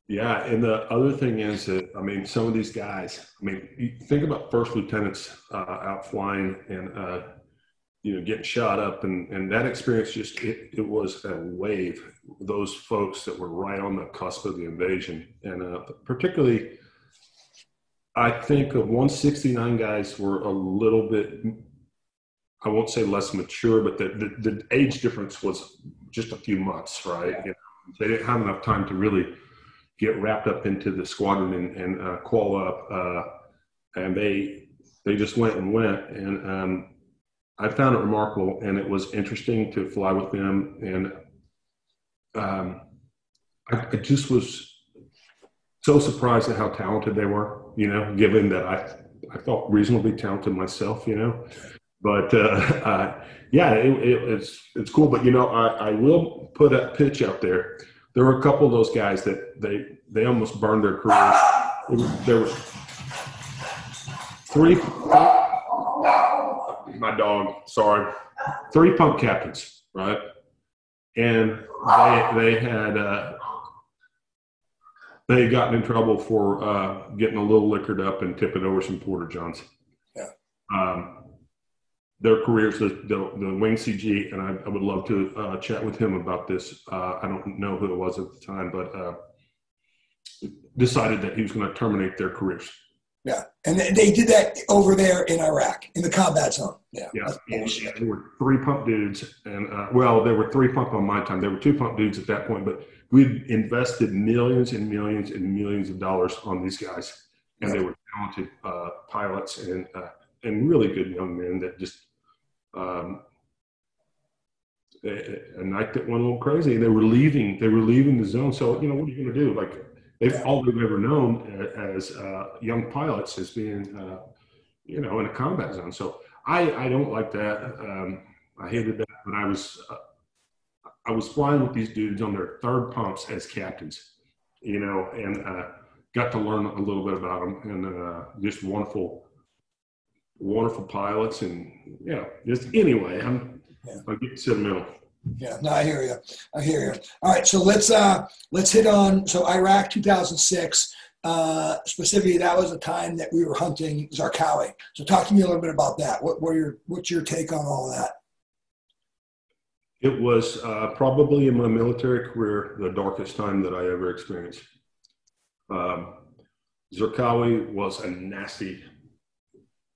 Yeah, and the other thing is that I mean, some of these guys. I mean, think about first lieutenants uh, out flying and uh, you know getting shot up, and and that experience just it, it was a wave. Those folks that were right on the cusp of the invasion, and uh, particularly, I think of 169 guys were a little bit I won't say less mature, but the, the, the age difference was just a few months, right? You know? They didn't have enough time to really get wrapped up into the squadron and, and uh, qual up, uh, and they they just went and went, and um, I found it remarkable, and it was interesting to fly with them, and um, I, I just was so surprised at how talented they were. You know, given that I I felt reasonably talented myself. You know, but uh, uh, yeah, it, it, it's it's cool. But you know, I, I will put a pitch out there. There were a couple of those guys that they they almost burned their careers. There were three. My dog, sorry, three pump captains, right? And they they had uh, they had gotten in trouble for uh, getting a little liquored up and tipping over some porter johns. Yeah. Um, their careers, the, the, the wing CG, and I, I would love to uh, chat with him about this. Uh, I don't know who it was at the time, but uh, decided that he was going to terminate their careers. Yeah, and they did that over there in Iraq in the combat zone. Yeah, yeah. And, there were three pump dudes, and uh, well, there were three pump on my time. There were two pump dudes at that point, but we'd invested millions and millions and millions of dollars on these guys, and they were talented uh, pilots and uh, and really good young men that just um, a, a night that went a little crazy. They were leaving. They were leaving the zone. So you know, what are you going to do? Like they've all they've ever known as uh, young pilots as being, uh, you know, in a combat zone. So I I don't like that. Um, I hated that when I was uh, I was flying with these dudes on their third pumps as captains, you know, and uh, got to learn a little bit about them and uh, just wonderful wonderful pilots and you know just anyway i'm yeah. i get sentimental yeah no i hear you i hear you all right so let's uh let's hit on so iraq 2006 uh specifically that was a time that we were hunting zarqawi. So talk to me a little bit about that. What your what's your take on all that? It was uh, probably in my military career the darkest time that i ever experienced. Um, zarqawi was a nasty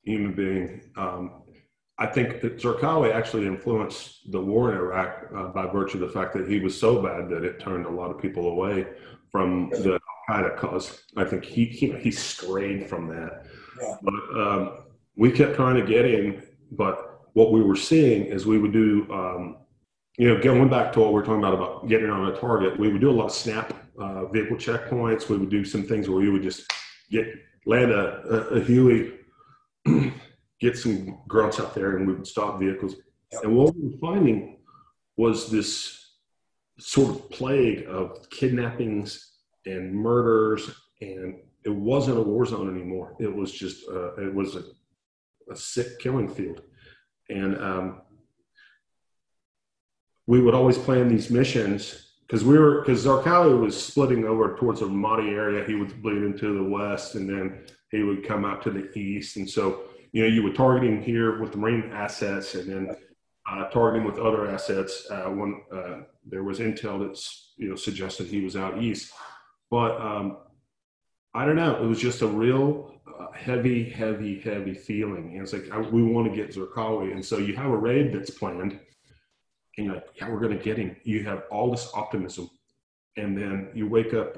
human being. Um, I think that Zarqawi actually influenced the war in Iraq uh, by virtue of the fact that he was so bad that it turned a lot of people away from the Al Qaeda cause. I think he, he, he strayed from that. Yeah. But um, we kept trying to get in, but what we were seeing is we would do, um, you know, going back to what we are talking about about getting on a target, we would do a lot of snap uh, vehicle checkpoints. We would do some things where we would just get land a, a, a Huey get some grunts out there and we would stop vehicles. Yep. And what we were finding was this sort of plague of kidnappings and murders, and it wasn't a war zone anymore. It was just uh, it was a, a, sick killing field, and um, we would always plan these missions because we were because Zarqawi was splitting over towards the Ramadi area. He would bleed into the west, and then he would come out to the east. And so, you know, you were targeting here with the Marine assets and then uh, targeting with other assets uh, when uh, there was intel that's, you know, suggested he was out east. But um, I don't know. It was just a real uh, heavy, heavy, heavy feeling. And it's like, I, we want to get Zarqawi. And so you have a raid that's planned. And you're like, yeah, we're going to get him. You have all this optimism. And then you wake up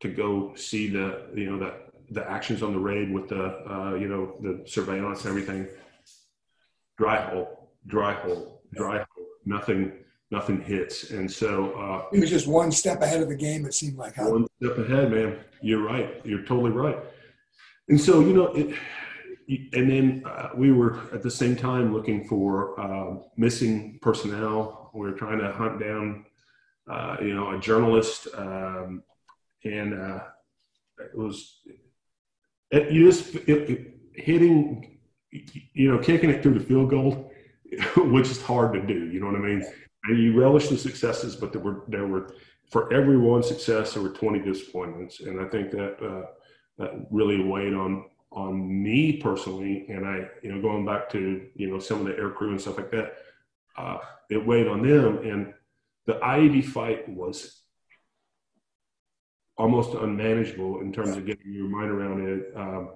to go see the, you know, that the actions on the raid with the uh, you know the surveillance and everything. Dry hole dry hole dry hole nothing nothing hits. And so uh, it was just one step ahead of the game it seemed like huh? one step ahead man. You're right. You're totally right. And so you know it, and then uh, we were at the same time looking for uh, missing personnel. We were trying to hunt down uh, you know a journalist um, and uh, it was it, you just it, it, hitting, you know, kicking it through the field goal, which is hard to do. You know what I mean? And you relish the successes, but there were there were for every one success there were 20 disappointments, and I think that uh, that really weighed on on me personally. And I, you know, going back to you know some of the air crew and stuff like that, uh, it weighed on them. And the IED fight was almost unmanageable in terms of getting your mind around it. Um,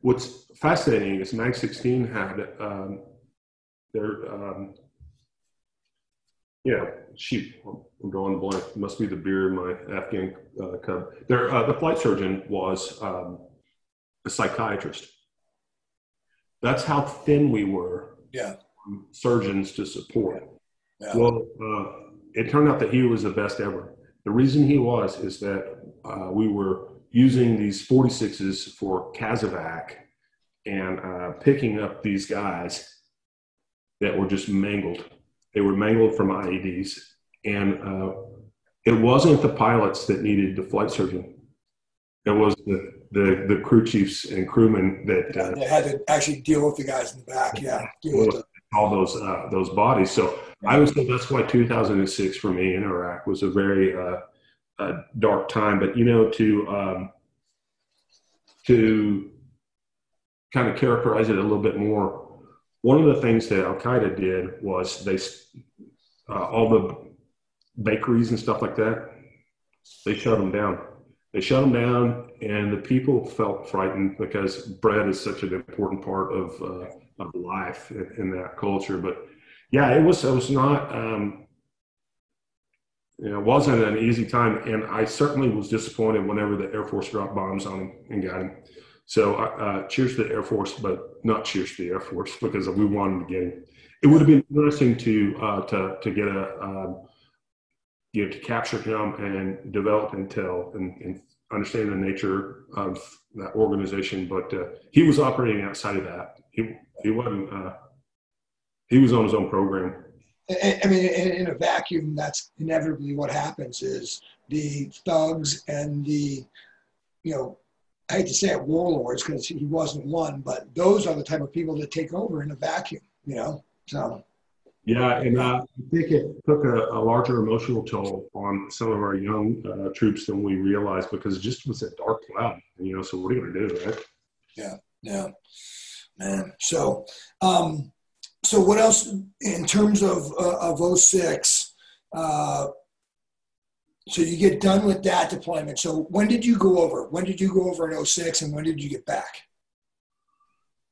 what's fascinating is Mag 16 had um, their um, Yeah, sheep. I'm drawing blank. It must be the beer in my Afghan uh, cub. There, uh, the flight surgeon was um, a psychiatrist. That's how thin we were. Yeah. Surgeons to support. Yeah. Well, uh, it turned out that he was the best ever. The reason he was is that uh, we were using these 46s for Casevac and uh, picking up these guys that were just mangled. They were mangled from IEDs. And uh, it wasn't the pilots that needed the flight surgeon. It was the, the, the crew chiefs and crewmen that uh, they had to actually deal with the guys in the back. Yeah. Deal with the, all those uh, those bodies. So I would say that's why 2006 for me in Iraq was a very uh, uh, dark time. But you know, to um, to kind of characterize it a little bit more, one of the things that Al Qaeda did was they uh, all the bakeries and stuff like that they shut them down. They shut them down, and the people felt frightened because bread is such an important part of uh, of life in, in, that culture. But yeah, it was it was not um, you know it wasn't an easy time, and I certainly was disappointed whenever the Air Force dropped bombs on him and got him. So uh, cheers to the Air Force, but not cheers to the Air Force because we wanted to get him. It would have been interesting to uh, to to get a um, you know to capture him and develop intel and, and understand the nature of that organization. But uh, he was operating outside of that. He he wasn't. Uh, he was on his own program. I mean, in a vacuum, that's inevitably what happens. Is the thugs and the, you know, I hate to say it, warlords because he wasn't one, but those are the type of people that take over in a vacuum. You know, so. Yeah, and uh, I think it took a, a, larger emotional toll on some of our young uh, troops than we realized because it just was a dark cloud. You know, so what are you going to do, right? Yeah, yeah, man. So, um, so what else in terms of uh, of 06, uh, so you get done with that deployment. So when did you go over? When did you go over in 06 and when did you get back?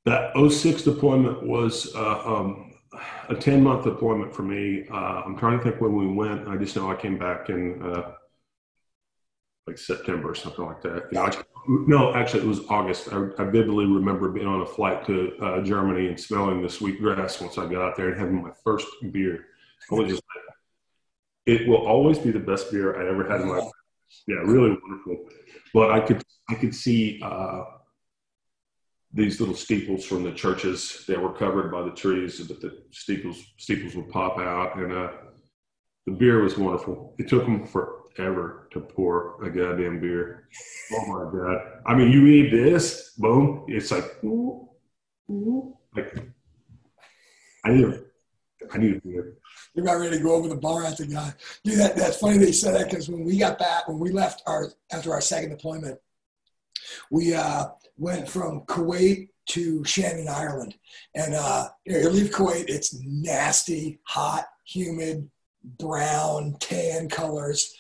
That 06 deployment was uh, um, a 10 month deployment for me. Uh, I'm trying to think when we went. I just know I came back in uh, like September or something like that. No, actually, it was August. I, I, vividly remember being on a flight to uh, Germany and smelling the sweet grass once I got out there and having my first beer. Just it will always be the best beer I ever had in my life. Yeah, really wonderful. But I could I could see uh, these little steeples from the churches that were covered by the trees, but the steeples steeples would pop out, and uh, the beer was wonderful. It took them forever to pour a goddamn beer. Oh my god! I mean, you read this, boom, it's like, like I need a, I need a beer. You're about ready to go over the bar at the guy. Dude, that, that's funny you said that because when we got back, when we left our after our second deployment, we uh, went from Kuwait to Shannon, Ireland. And uh, you leave Kuwait, it's nasty, hot, humid, brown, tan colors.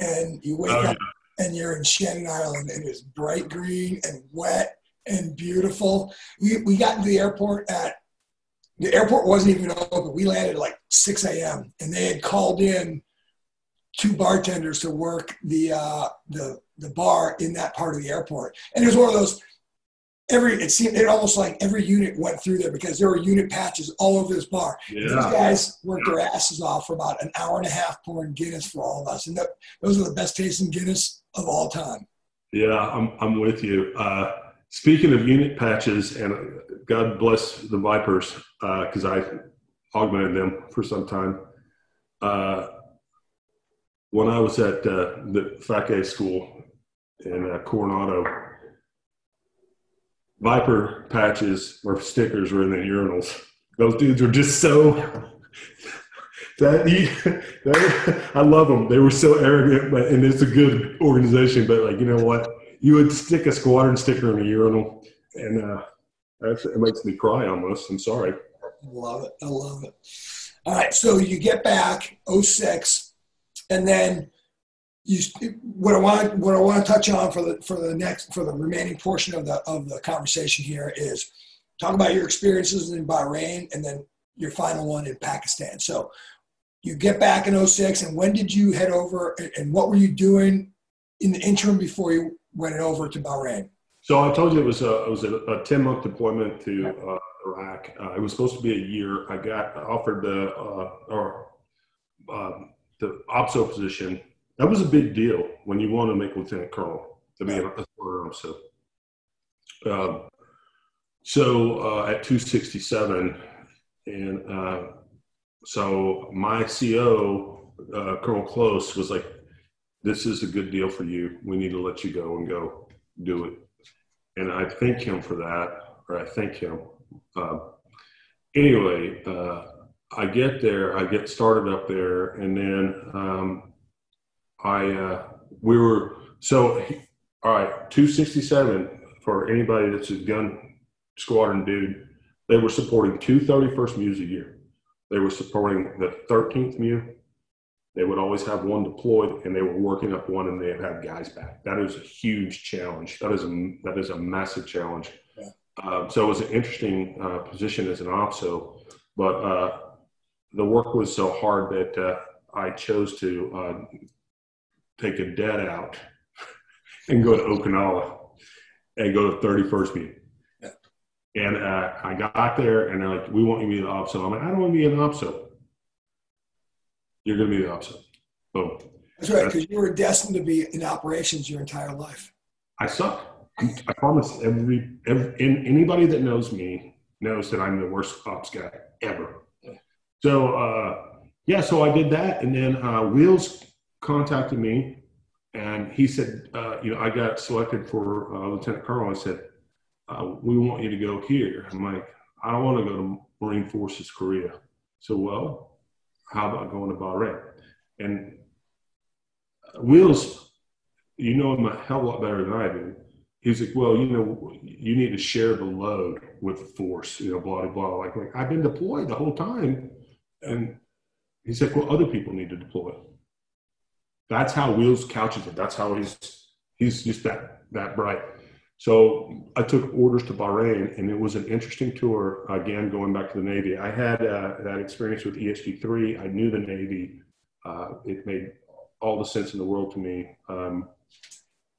And you wake oh, up yeah. and you're in Shannon, Ireland and it's bright green and wet and beautiful. We, we got into the airport at the airport wasn't even open. We landed at like 6 a.m. and they had called in two bartenders to work the uh, the the bar in that part of the airport. And it was one of those. Every it seemed it almost like every unit went through there because there were unit patches all over this bar. Yeah. These guys worked their asses off for about an hour and a half pouring Guinness for all of us, and that, those are the best tasting Guinness of all time. Yeah, I'm I'm with you. Uh, speaking of unit patches, and God bless the Vipers because uh, I augmented them for some time. Uh, when I was at uh, the FACA school in uh, Coronado, Viper patches or stickers were in the urinals. Those dudes were just so. that, that I love them. They were so arrogant, but and it's a good organization. But like you know what, you would stick a squadron sticker in a urinal, and uh, it makes me cry almost. I'm sorry. I love it. I love it. All right, so you get back 06 and then you what I want what I want to touch on for the for the next for the remaining portion of the of the conversation here is talk about your experiences in Bahrain and then your final one in Pakistan. So you get back in 06, and when did you head over, and, what were you doing in the interim before you went over to Bahrain? So I told you it was a it was a, a ten month deployment to uh, Iraq. Uh, it was supposed to be a year. I got offered the uh, or um, the OPSO position. That was a big deal when you want to make lieutenant colonel to be a, a OPSO. Um, so uh, at 267, and uh, so my CO, uh, Colonel Close, was like, "This is a good deal for you. We need to let you go and go do it." And I thank him for that, or I thank him. Uh, anyway, uh, I get there, I get started up there, and then um, I uh, we were so all right, 267 for anybody that's a gun squadron dude. They were supporting two thirty first 31st a year. They were supporting the 13th MEU. They would always have one deployed, and they were working up one, and they had guys back. That is a huge challenge. That is a that is a massive challenge. Yeah. Uh, so it was an interesting uh, position as an OPSO, but uh, the work was so hard that uh, I chose to uh, take a debt out and go to Okinawa and go to 31st MEU. And uh, I got there and they're like, we want you to be the OPSO. I'm like, I don't want to be an OPSO. You're going to be the OPSO. Boom. That's right, because you were destined to be in operations your entire life. I suck. I promise every, every in, anybody that knows me knows that I'm the worst ops guy ever. So, uh, yeah, so I did that. And then uh, Wheels contacted me and he said, uh, you know, I got selected for uh, Lieutenant Colonel. I said, uh, we want you to go here. I'm like, I don't want to go to Marine Forces Korea. So, well, how about going to Bahrain? And Will's, you know him a hell of a lot better than I do. He's like, well, you know, you need to share the load with the force, you know, blah, blah, blah. Like, like I've been deployed the whole time. And he's like, well, other people need to deploy. That's how Wheels couches it. That's how he's, he's just that, that bright. So I took orders to Bahrain, and it was an interesting tour. Again, going back to the Navy, I had uh, that experience with ESG three. I knew the Navy. Uh, it made all the sense in the world to me, um,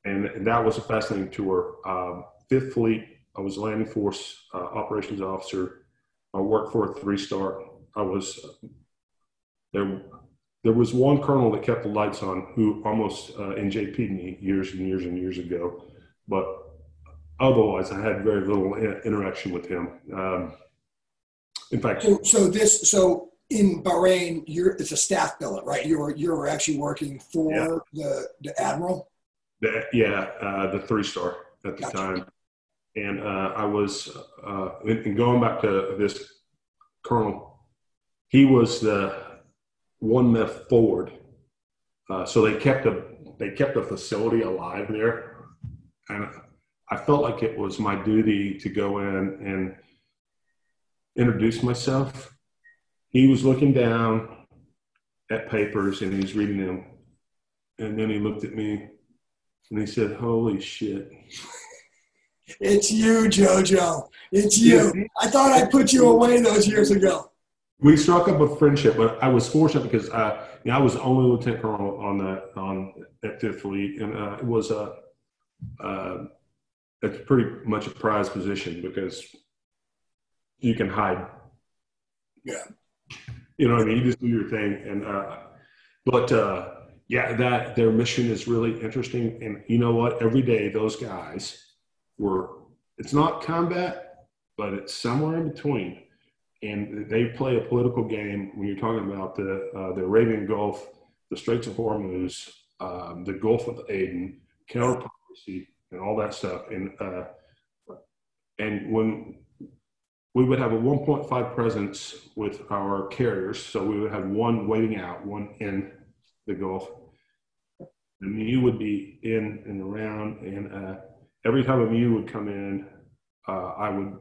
and, and, that was a fascinating tour. Um, Fifth Fleet. I was landing force uh, operations officer. I worked for a three star. I was there. There was one colonel that kept the lights on, who almost uh, NJP'd me years and years and years ago, but otherwise, I had very little interaction with him. Um, in fact, so, so, this so in Bahrain, you're it's a staff billet, right? You're you're actually working for yeah. the the admiral. The, yeah, uh, the three star at the gotcha. time, and uh, I was uh, and going back to this colonel. He was the one meth forward, uh, so they kept a they kept the facility alive there, and I felt like it was my duty to go in and introduce myself. He was looking down at papers and he was reading them. And then he looked at me and he said, Holy shit. It's you, JoJo. It's you. I thought I put you away those years ago. We struck up a friendship, but I was fortunate because uh, you know, I was the only lieutenant colonel on the on at Fifth Fleet, and uh, it was a uh, it's pretty much a prized position because you can hide. Yeah. You know what I mean? You just do your thing. And, uh, but, uh, yeah, that their mission is really interesting. And you know what? Every day, those guys were, it's not combat, but it's somewhere in between. And they play a political game when you're talking about the, uh, the Arabian Gulf, the Straits of Hormuz, um, the Gulf of Aden, counter piracy, and all that stuff. And uh, and when we would have a 1.5 presence with our carriers, so we would have one waiting out, one in the Gulf. The MEU would be in and around, and uh, every time a MEU would come in, uh, I would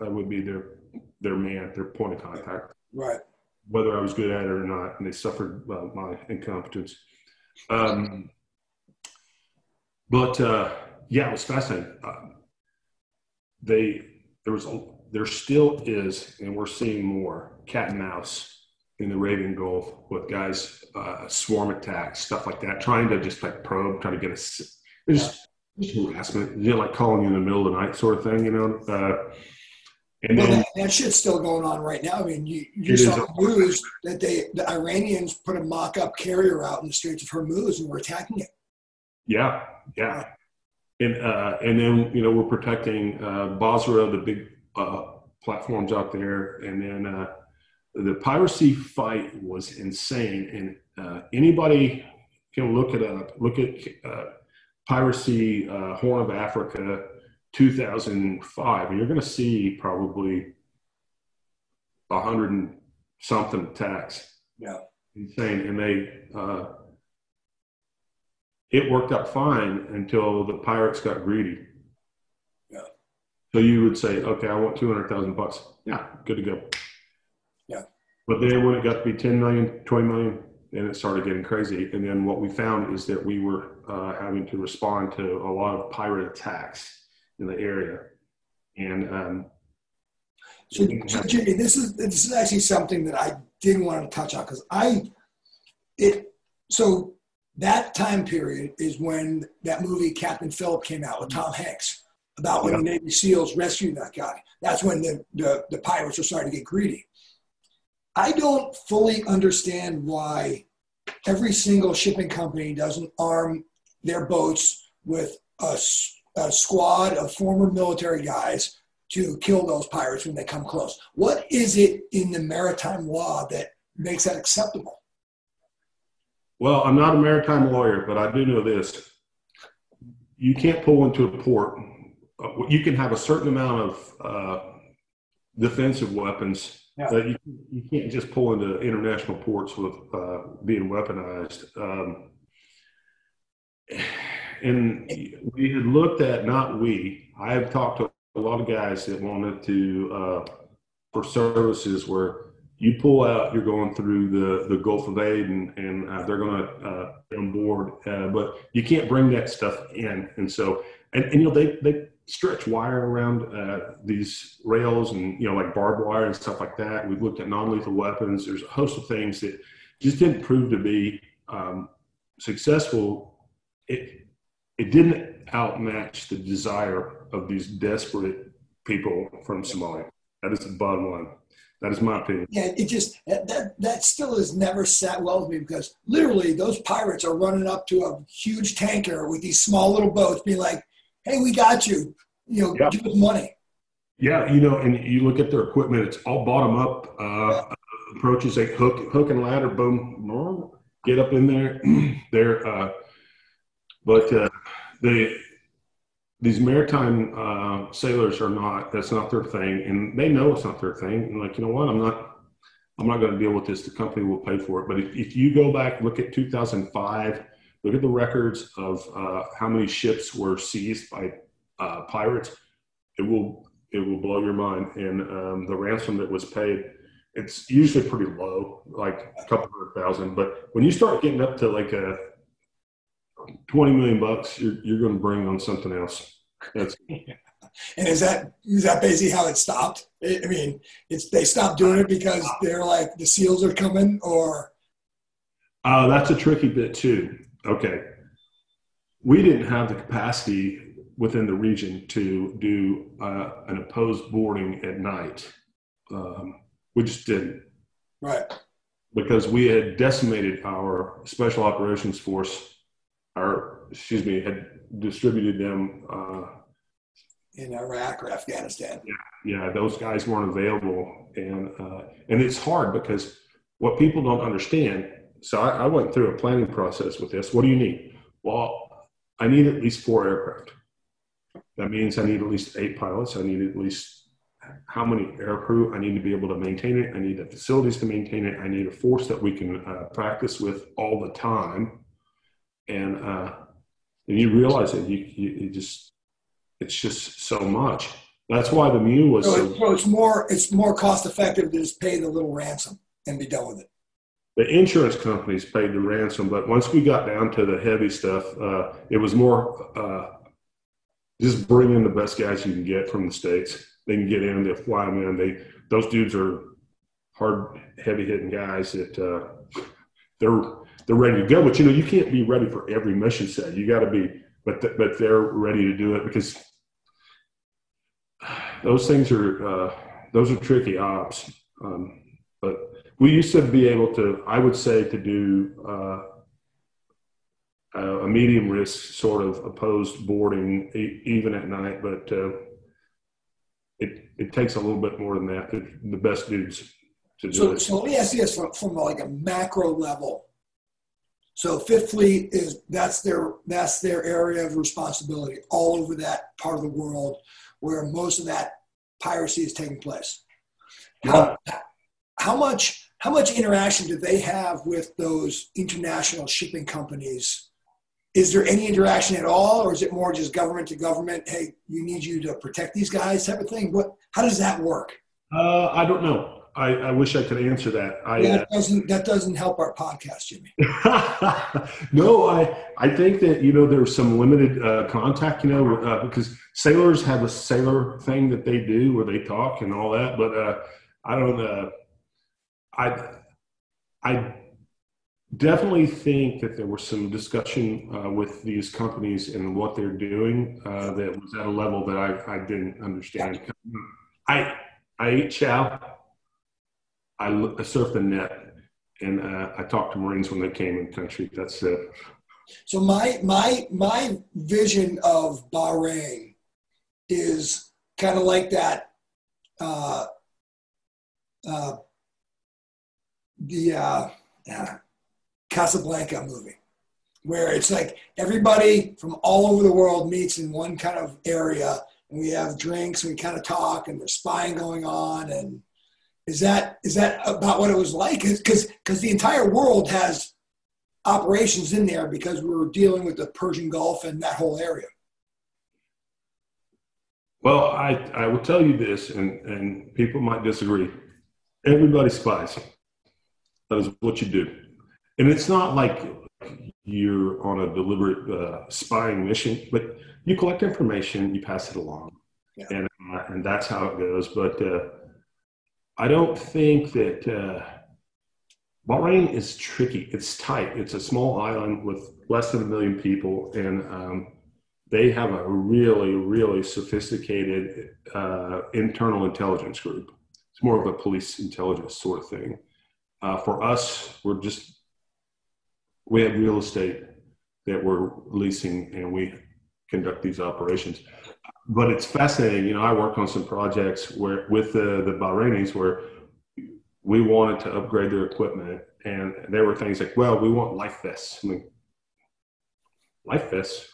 I would be their their man, their point of contact. Right. Whether I was good at it or not, and they suffered uh, my incompetence. Um, but uh, yeah, it was fascinating. Uh, they there was a, there still is, and we're seeing more cat and mouse in the Arabian Gulf with guys, uh, swarm attacks, stuff like that, trying to just like probe, trying to get a, just, just harassment, you know, like calling you in the middle of the night sort of thing, you know. Uh, and well, then, that, that, shit's still going on right now. I mean, you, you saw the news that they the Iranians put a mock-up carrier out in the Straits of Hormuz and were attacking it. Yeah, yeah, and uh, and then you know we're protecting uh, Basra, the big uh, platforms out there, and then uh, the piracy fight was insane. And uh, anybody can look at a look at uh, piracy uh, Horn of Africa 2005, and you're going to see probably a hundred and something attacks. Yeah, insane. And they uh, it worked out fine until the pirates got greedy. Yeah. So you would say, okay, I want two hundred thousand bucks. Yeah, good to go. Yeah. But then when it got to be 10 million, 20 million, then it started getting crazy. And then what we found is that we were uh, having to respond to a lot of pirate attacks in the area. And um, so, so Jimmy, this is this is actually something that I didn't want to touch on because I it so that time period is when that movie Captain Phillip came out with Tom Hanks about when the Navy SEALs rescued that guy. That's when the, the, the pirates were starting to get greedy. I don't fully understand why every single shipping company doesn't arm their boats with a a squad of former military guys to kill those pirates when they come close. What is it in the maritime law that makes that acceptable? Well, I'm not a maritime lawyer, but I do know this. You can't pull into a port. Uh, you can have a certain amount of uh, defensive weapons, yeah. but you, you can't just pull into international ports with uh, being weaponized. Um, and we had looked at not we. I have talked to a lot of guys that wanted to uh, for services where you pull out, you're going through the, the Gulf of Aden, and uh, they're going to uh, on board, uh, but you can't bring that stuff in. And so, and, and you know, they they stretch wire around uh, these rails, and you know, like barbed wire and stuff like that. We've looked at non-lethal weapons. There's a host of things that just didn't prove to be um, successful. It it didn't outmatch the desire of these desperate people from Somalia. That is the bottom line. That is my opinion. Yeah, it just that that still has never sat well with me because literally those pirates are running up to a huge tanker with these small little boats, being like, "Hey, we got you. You know, yep. give us money." Yeah, you know, and you look at their equipment; it's all bottom up uh, yeah. approaches. They hook, hook and ladder, boom, get up in there. they're uh, but uh, the these maritime uh, sailors are not. That's not their thing, and they know it's not their thing. And like, you know what? I'm not. I'm not going to deal with this. The company will pay for it. But if, if you go back, look at 2005, look at the records of uh, how many ships were seized by uh, pirates. It will it will blow your mind. And um, the ransom that was paid, it's usually pretty low, like a couple hundred thousand. But when you start getting up to like a 20 million bucks, you're, you're going to bring on something else. That's And is that is that basically how it stopped? I mean, it's they stopped doing it because they're like the seals are coming, or uh, that's a tricky bit too. Okay, we didn't have the capacity within the region to do uh, an opposed boarding at night. Um, we just didn't. Right. Because we had decimated our special operations force or excuse me, had distributed them uh, in Iraq or Afghanistan. Yeah, yeah, those guys weren't available, and uh, and it's hard because what people don't understand. So I, I, went through a planning process with this. What do you need? Well, I need at least four aircraft. That means I need at least eight pilots. I need at least how many aircrew I need to be able to maintain it. I need the facilities to maintain it. I need a force that we can uh, practice with all the time and uh, and you realize that you, you, you, just it's just so much. That's why the MEU was. So, so, so it's more it's more cost effective to just pay the little ransom and be done with it. The insurance companies paid the ransom, but once we got down to the heavy stuff, uh, it was more uh, just bring in the best guys you can get from the states. They can get in, they fly them in. They those dudes are hard, heavy hitting guys that uh, they're they're ready to go. But you know, you can't be ready for every mission set. You got to be, but th- but they're ready to do it because those things are uh, those are tricky ops. Um, but we used to be able to, I would say, to do uh, a medium risk sort of opposed boarding e- even at night, but uh, it it takes a little bit more than that. The, the best dudes to do So, it. so let me ask you this from, from like a macro level. So Fifth Fleet is that's their that's their area of responsibility all over that part of the world where most of that piracy is taking place. How, how much how much interaction do they have with those international shipping companies? Is there any interaction at all, or is it more just government to government? Hey, you need you to protect these guys, type of thing. What? How does that work? Uh, I don't know. I, I wish I could answer that. I, uh, That doesn't that doesn't help our podcast, Jimmy. no, I I think that you know there's some limited uh, contact, you know, uh, because sailors have a sailor thing that they do where they talk and all that, but uh, I don't. Uh, I I definitely think that there was some discussion uh, with these companies and what they're doing uh, that was at a level that I, I didn't understand. I I ate chow. I, I surfed the net, and uh, I talked to Marines when they came in country. That's it. So my my my vision of Bahrain is kind of like that. Uh, uh, the uh, uh, Casablanca movie, where it's like everybody from all over the world meets in one kind of area, and we have drinks, and we kind of talk, and there's spying going on, and is that is that about what it was like? Because because the entire world has operations in there because we were dealing with the Persian Gulf and that whole area. Well, I, I will tell you this, and, and people might disagree. Everybody spies. That is what you do. And it's not like you're on a deliberate uh, spying mission, but you collect information, you pass it along. Yeah. And, uh, and that's how it goes. But uh, I don't think that uh, Bahrain is tricky. It's tight. It's a small island with less than a million people. And um, they have a really, really sophisticated uh, internal intelligence group. It's more of a police intelligence sort of thing. Uh, for us, we're just we have real estate that we're leasing, and we conduct these operations. But it's fascinating. You know, I worked on some projects where with the the Bahrainis where we wanted to upgrade their equipment, and there were things like, "Well, we want life vests." I mean, life vests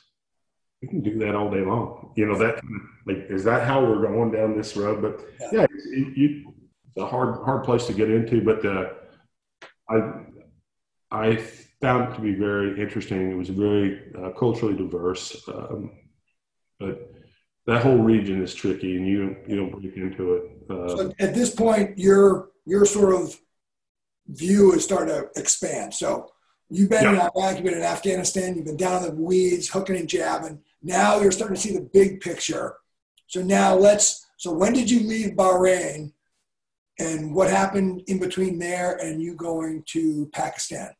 we can do that all day long. You know that like is that how we're going down this road? But Yeah. yeah, it's, it, you, it's a hard hard place to get into. But uh, I I found it to be very interesting. It was very uh, culturally diverse, um, but that whole region is tricky, and you you don't break into it. Uh, So at this point, your your sort of view is starting to expand. So you've been in Iraq, you've been in Afghanistan, you've been down in the weeds, hooking and jabbing. Now you're starting to see the big picture. So now let's. So when did you leave Bahrain, and what happened in between there and you going to Pakistan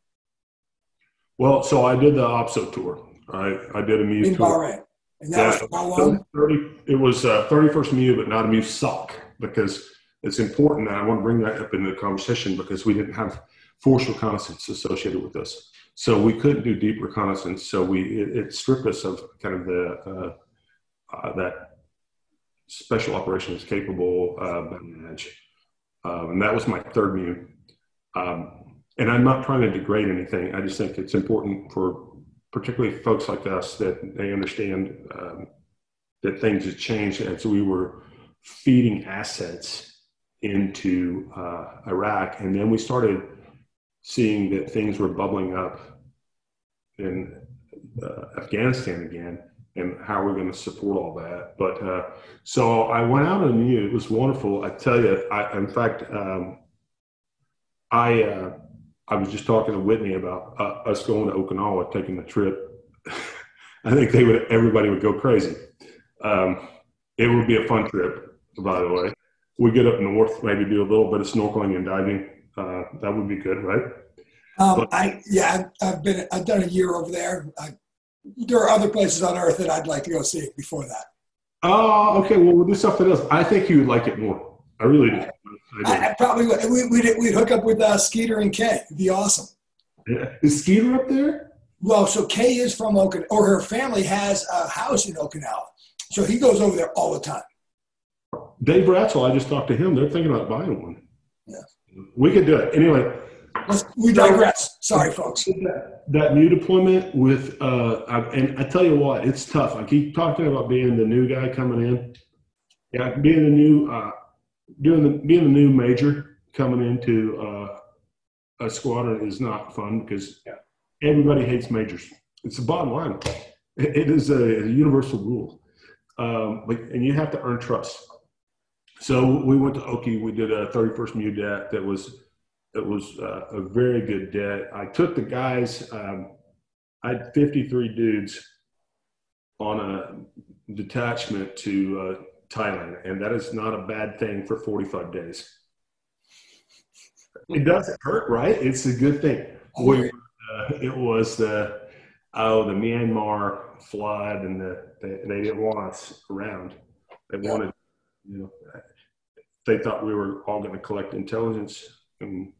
well, so I did the OPSO tour. I I did a Muse in tour. Bahrain? And that was Yeah, for how long? 30, it was uh, 31st MEU, but not a MEU SOC because it's important. And I want to bring that up into the conversation because we didn't have force reconnaissance associated with this. So we couldn't do deep reconnaissance. So we it, it stripped us of kind of the uh, uh, that special operations capable uh, badge. Um, and that was my third MEU. Um, and I'm not trying to degrade anything. I just think it's important for particularly folks like us that they understand um, that things have changed as we were feeding assets into uh, Iraq, and then we started seeing that things were bubbling up in uh, Afghanistan again, and how we're going to support all that. But uh, so I went out and knew it was wonderful. I tell you, I in fact, um, I. I was just talking to Whitney about uh, us going to Okinawa, taking the trip. I think they would, everybody would go crazy. Um, it would be a fun trip, by the way. we get up north, maybe do a little bit of snorkeling and diving. Uh, that would be good, right? Um, but, I yeah, I've, I've, been I've done a year over there. I, there are other places on earth that I'd like to go see before that. Oh, okay. Well, we'll do something else. I think you would like it more. I really do. I, I probably would. We, would we'd hook up with uh, Skeeter and Kay. It'd be awesome. Yeah. Is Skeeter up there? Well, so Kay is from Okinawa, or her family has a house in Okinawa. So he goes over there all the time. Dave Ratzel, I just talked to him. They're thinking about buying one. Yeah. We could do it. Anyway. Let's, we digress. Sorry, folks. That, that new deployment with, uh, and I tell you what, it's tough. I keep talking about being the new guy coming in. Yeah, being the new, uh, doing the being the new major coming into uh, a squadron is not fun because yeah. everybody hates majors. It's the bottom line. It is a, a universal rule, um, but, and you have to earn trust. So we went to Oki. We did a 31st MEU det that was it was uh, a very good debt. I took the guys. Um, I had 53 dudes on a detachment to uh, Thailand, and that is not a bad thing for 45 days. It doesn't hurt, right? It's a good thing. We, uh, it was the oh the Myanmar flood, and the, they, they didn't want us around. They wanted, you know, they thought we were all going to collect intelligence. And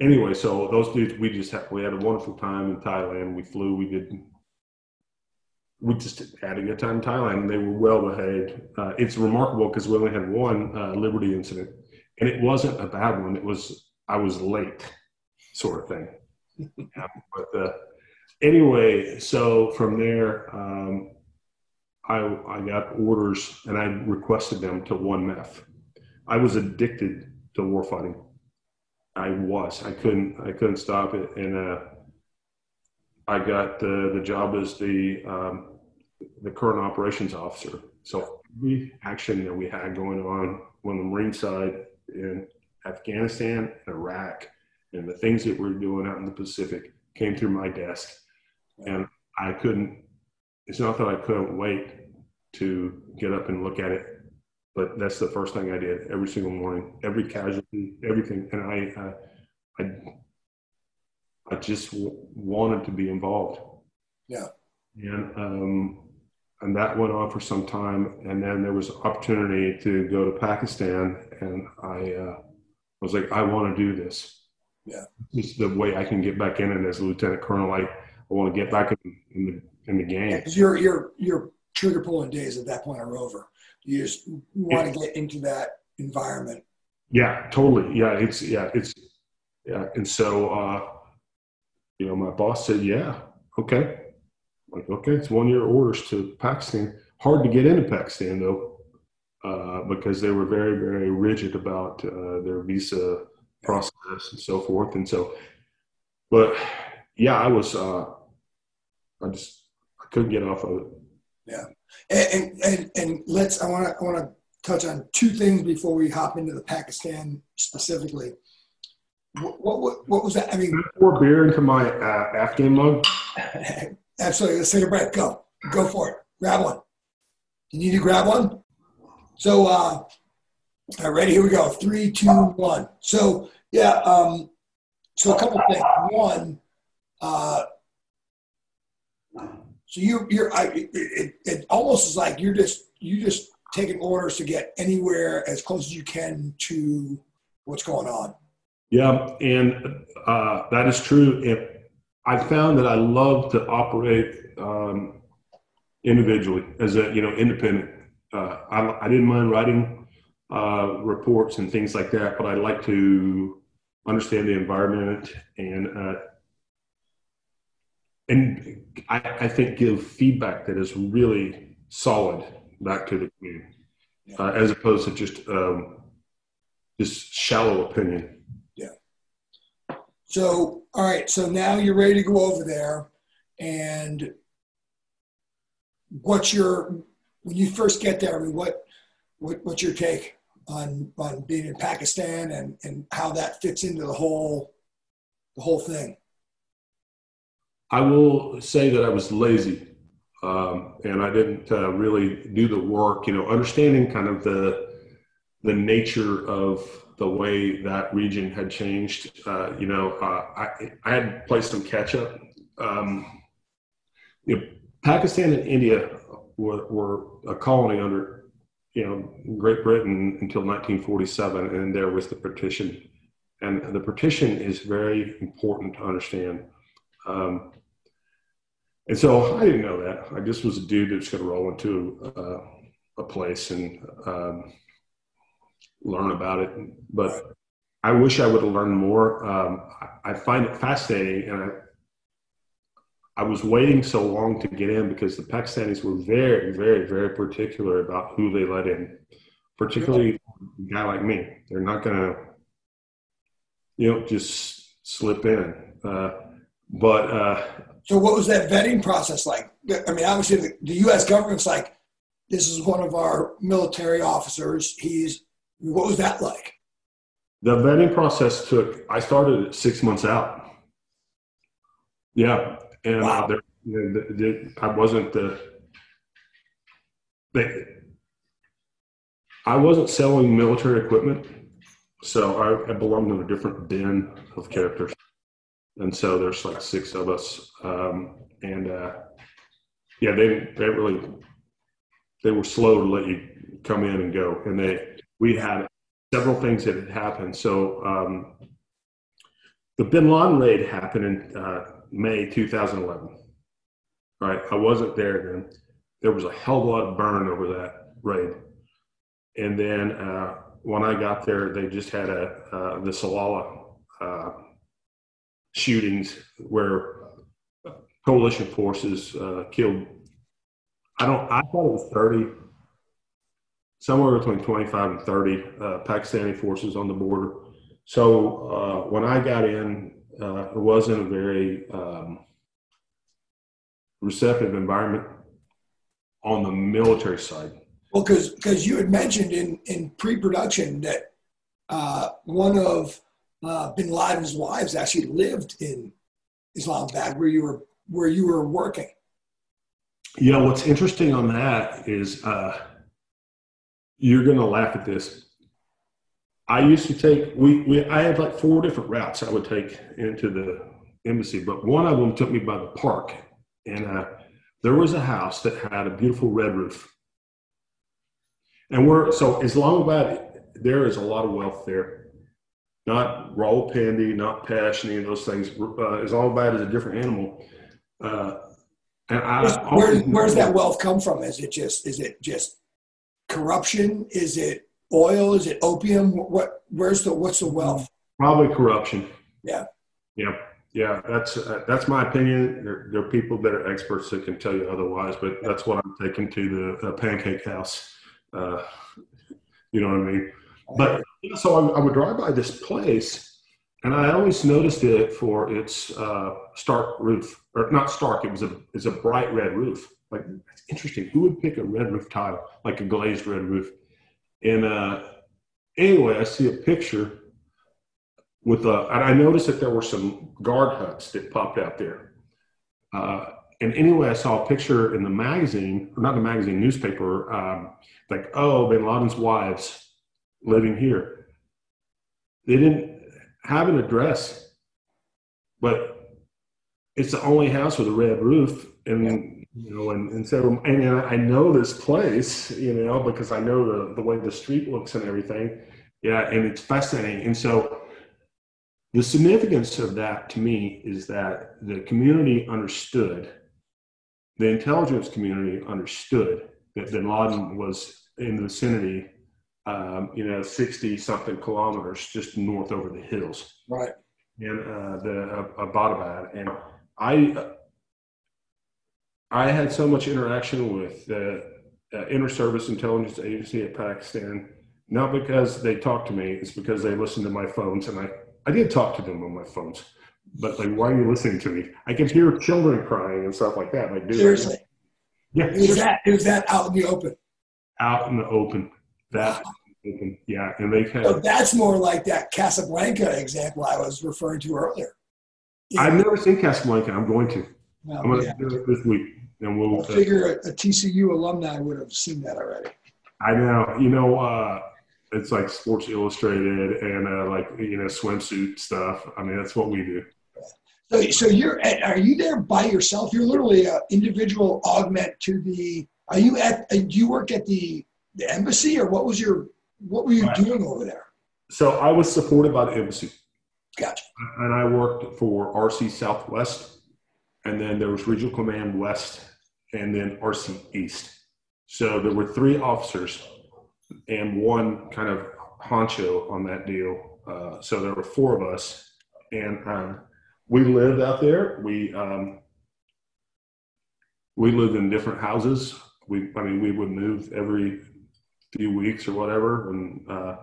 anyway, so those dudes, we just had we had a wonderful time in Thailand. We flew, we did we just had a good time in Thailand they were well behaved. Uh, it's remarkable because we only had one uh, Liberty incident and it wasn't a bad one. It was, I was late sort of thing. yeah, but uh, anyway, so from there, um, I, I got orders and I requested them to I MEF. I was addicted to warfighting. I was, I couldn't, I couldn't stop it. And, uh, I got the, the job as the, um, the current operations officer. So every action that we had going on on the Marine side in Afghanistan and Iraq and the things that we are doing out in the Pacific came through my desk. And I couldn't, it's not that I couldn't wait to get up and look at it, but that's the first thing I did every single morning, every casualty, everything. And I, uh, I I just w- wanted to be involved. Yeah. And um, and that went on for some time, and then there was opportunity to go to Pakistan, and I uh, was like, I want to do this. Yeah. This is the way I can get back in it as a lieutenant colonel. I, I want to get back in, in the in the game. Yeah, your your your trigger pulling days at that point are over. You just want to get into that environment. Yeah, totally. Yeah, it's yeah, it's yeah, and so. Uh, you know, my boss said, yeah, okay. I'm like, okay, it's one year orders to Pakistan. Hard to get into Pakistan though, uh, because they were very, very rigid about uh, their visa process and so forth. And so, but yeah, I was, uh, I just, I couldn't get off of it. Yeah. And, and, and let's, I want to, I want to touch on two things before we hop into the Pakistan specifically. What, what, what was that? I mean, pour beer into my uh, Afghan mug. Absolutely. Let's take a break. Go. Go for it. Grab one. You need to grab one? So, uh, all right, ready? Here we go. Three, two, one. So, yeah. Um, so, a couple things. One, uh, so you, you're, I, it, it, it almost is like you're just, you just taking orders to get anywhere as close as you can to what's going on. Yeah, and uh, that is true. If I found that I love to operate um, individually as a you know independent. Uh, I, I, didn't mind writing uh, reports and things like that, but I like to understand the environment and uh, and I, I, think give feedback that is really solid back to the community, uh, as opposed to just um, just shallow opinion. So, all right, so now you're ready to go over there. And what's your, when you first get there, I mean, what, what what's your take on, on being in Pakistan and, and how that fits into the whole, the whole thing? I will say that I was lazy um, and I didn't uh, really do the work, you know, understanding kind of the, the nature of the way that region had changed. Uh, you know, uh, I, I had played some catch up. Um, you know, Pakistan and India were, were, a colony under, you know, Great Britain until 1947, and there was the partition. And the partition is very important to understand. Um, and so I didn't know that. I just was a dude that's going to roll into uh, a place and um, learn about it. But I wish I would have learned more. Um, I, I, find it fascinating, and I, I was waiting so long to get in because the Pakistanis were very, very, very particular about who they let in, particularly a guy like me. They're not going to, you know, just slip in. Uh, but uh, so, what was that vetting process like? I mean, obviously, the, the U.S. government's like, this is one of our military officers. He's what was that like? The vetting process took. I started six months out. Yeah, and wow. there, the, the, I wasn't the. They, I wasn't selling military equipment, so I, I belonged in a different bin of characters, and so there's like six of us, um, and uh, yeah, they they really they were slow to let you come in and go, and they we had several things that had happened. So um, the Bin Laden raid happened in uh, May 2011. Right, I wasn't there then. There was a hell of a lot of burn over that raid, and then uh, when I got there, they just had a uh, the Salala uh, shootings where coalition forces uh, killed. I don't. I thought it was 30 somewhere between 25 and 30 uh, Pakistani forces on the border. So uh, when I got in, uh, it wasn't a very um, receptive environment on the military side. Well, because because you had mentioned in in pre-production that uh, one of uh, Bin Laden's wives actually lived in Islamabad, where you were where you were working. Yeah, what's interesting on that is uh, you're going to laugh at this. I used to take we, we I had like four different routes I would take into the embassy, but one of them took me by the park, and uh, there was a house that had a beautiful red roof. And we're so Islamabad, there is a lot of wealth there. Not Rawalpindi, not Pesh, any of those things. Uh, Islamabad is a different animal. Uh, and I, where, where's that wealth come from? Is it just is it just corruption? Is it oil? Is it opium? What? Where's the? What's the wealth? Probably corruption. Yeah. Yeah. Yeah. That's uh, that's my opinion. There, there, are people that are experts that can tell you otherwise, but that's what I'm taking to the uh, pancake house. Uh, you know what I mean? But so I, I, would drive by this place, and I always noticed it for its uh, stark roof, or not stark. It was a it's a bright red roof like it's interesting. Who would pick a red roof tile, like a glazed red roof? And uh, anyway, I see a picture with a, and I noticed that there were some guard huts that popped out there. Uh, and anyway, I saw a picture in the magazine, or not the magazine, newspaper, um, like, oh, Bin Laden's wives living here. They didn't have an address, but it's the only house with a red roof. And you know, and, and so, and, and I know this place, you know, because I know the, the way the street looks and everything. Yeah. And it's fascinating. And so the significance of that to me is that the community understood, the intelligence community understood that bin Laden was in the vicinity, um, you know, 60 something kilometers just north over the hills. Right. And uh, the uh, Abbottabad. And I, I had so much interaction with the uh, Inter Service Intelligence Agency at Pakistan, not because they talked to me, it's because they listened to my phones, and I, I did talk to them on my phones. But like, why are you listening to me? I can hear children crying and stuff like that. I do seriously. Yeah, is that is that out in the open? Out in the open. That open. Yeah, and they kind so that's more like that Casablanca example I was referring to earlier. Yeah. I've never seen Casablanca. I'm going to. I'm going to do it this week and we'll. I figure a, a, TCU alumni would have seen that already. I know. You know, uh, it's like Sports Illustrated and uh, like you know swimsuit stuff. I mean, that's what we do. So, so you're at, are you there by yourself? You're literally an individual augment to the. Are you at? Uh, do you work at the the embassy, or what was your what were you right. doing over there? So I was supported by the embassy. Gotcha. And I worked for RC Southwest, and then there was Regional Command West, and then RC East. So there were three officers and one kind of honcho on that deal. Uh, so there were four of us, and um, we lived out there. We um, we lived in different houses. We, I mean, we would move every few weeks or whatever, and uh,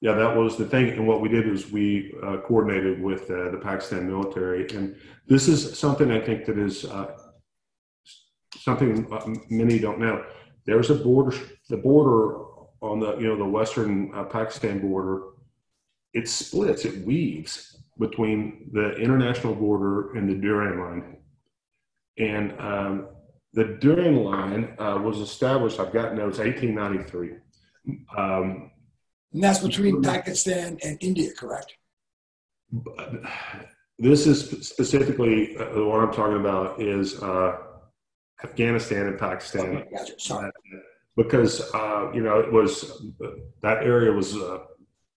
yeah, that was the thing. And what we did is we uh, coordinated with uh, the Pakistan military, and this is something I think that is uh, something uh, many don't know. There's a border, the border on the you know the western uh, Pakistan border. It splits, it weaves between the international border and the Durand line. And um, the Durand line uh, was established, I've got notes, 1893. Um, and that's between Pakistan and India, correct? This is specifically uh, what I'm talking about is uh, Afghanistan and Pakistan. Okay, gotcha. Sorry. Uh, because, uh, you know, it was that area was uh,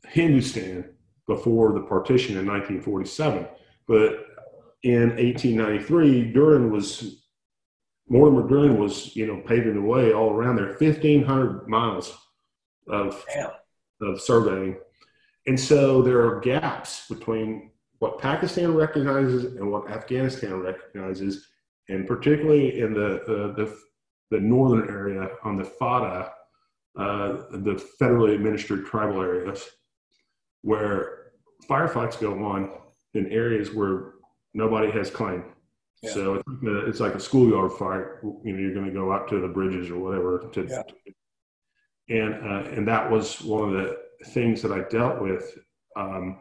Hindustan before the partition in 1947. But in 1893, Durand was, Mortimer Durand was, you know, paving the way all around there, 1,500 miles of, of surveying. And so there are gaps between what Pakistan recognizes and what Afghanistan recognizes, and particularly in the, uh, the, the northern area on the FATA, uh, the federally administered tribal areas, where firefights go on in areas where nobody has claim. Yeah. So it's like, a, it's like a schoolyard fight. You know, you're going to go out to the bridges or whatever. To, yeah. And uh, and that was one of the things that I dealt with. Um,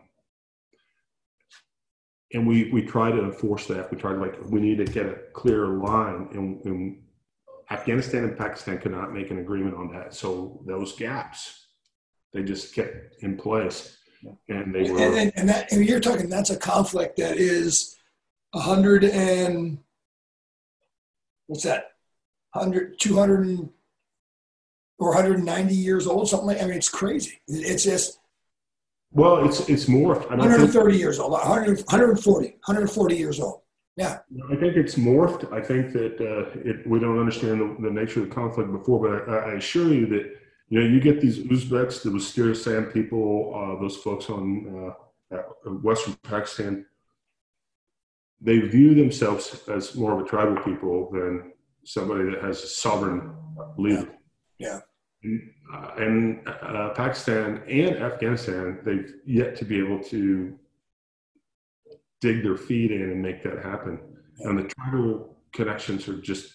and we we try to enforce that. We try to like we need to get a clear line, and, and Afghanistan and Pakistan could not make an agreement on that. So those gaps, they just kept in place and they were. And, and, and, that, and you're talking that's a conflict that is a hundred and what's that? 100, 200 or 190 years old, something like. I mean, it's crazy. It's just. Well, it's it's more. I mean, 130 years old, 100, 140, 140 years old. Yeah. I think it's morphed. I think that uh, it, we don't understand the, the, nature of the conflict before, but I, I assure you that you know, you get these Uzbeks, the Waziristan people, uh, those folks on uh, Western Pakistan, they view themselves as more of a tribal people than somebody that has a sovereign leader. Yeah. Uh, and uh, Pakistan and Afghanistan, they've yet to be able to dig their feet in and make that happen. Yeah. And the tribal connections are just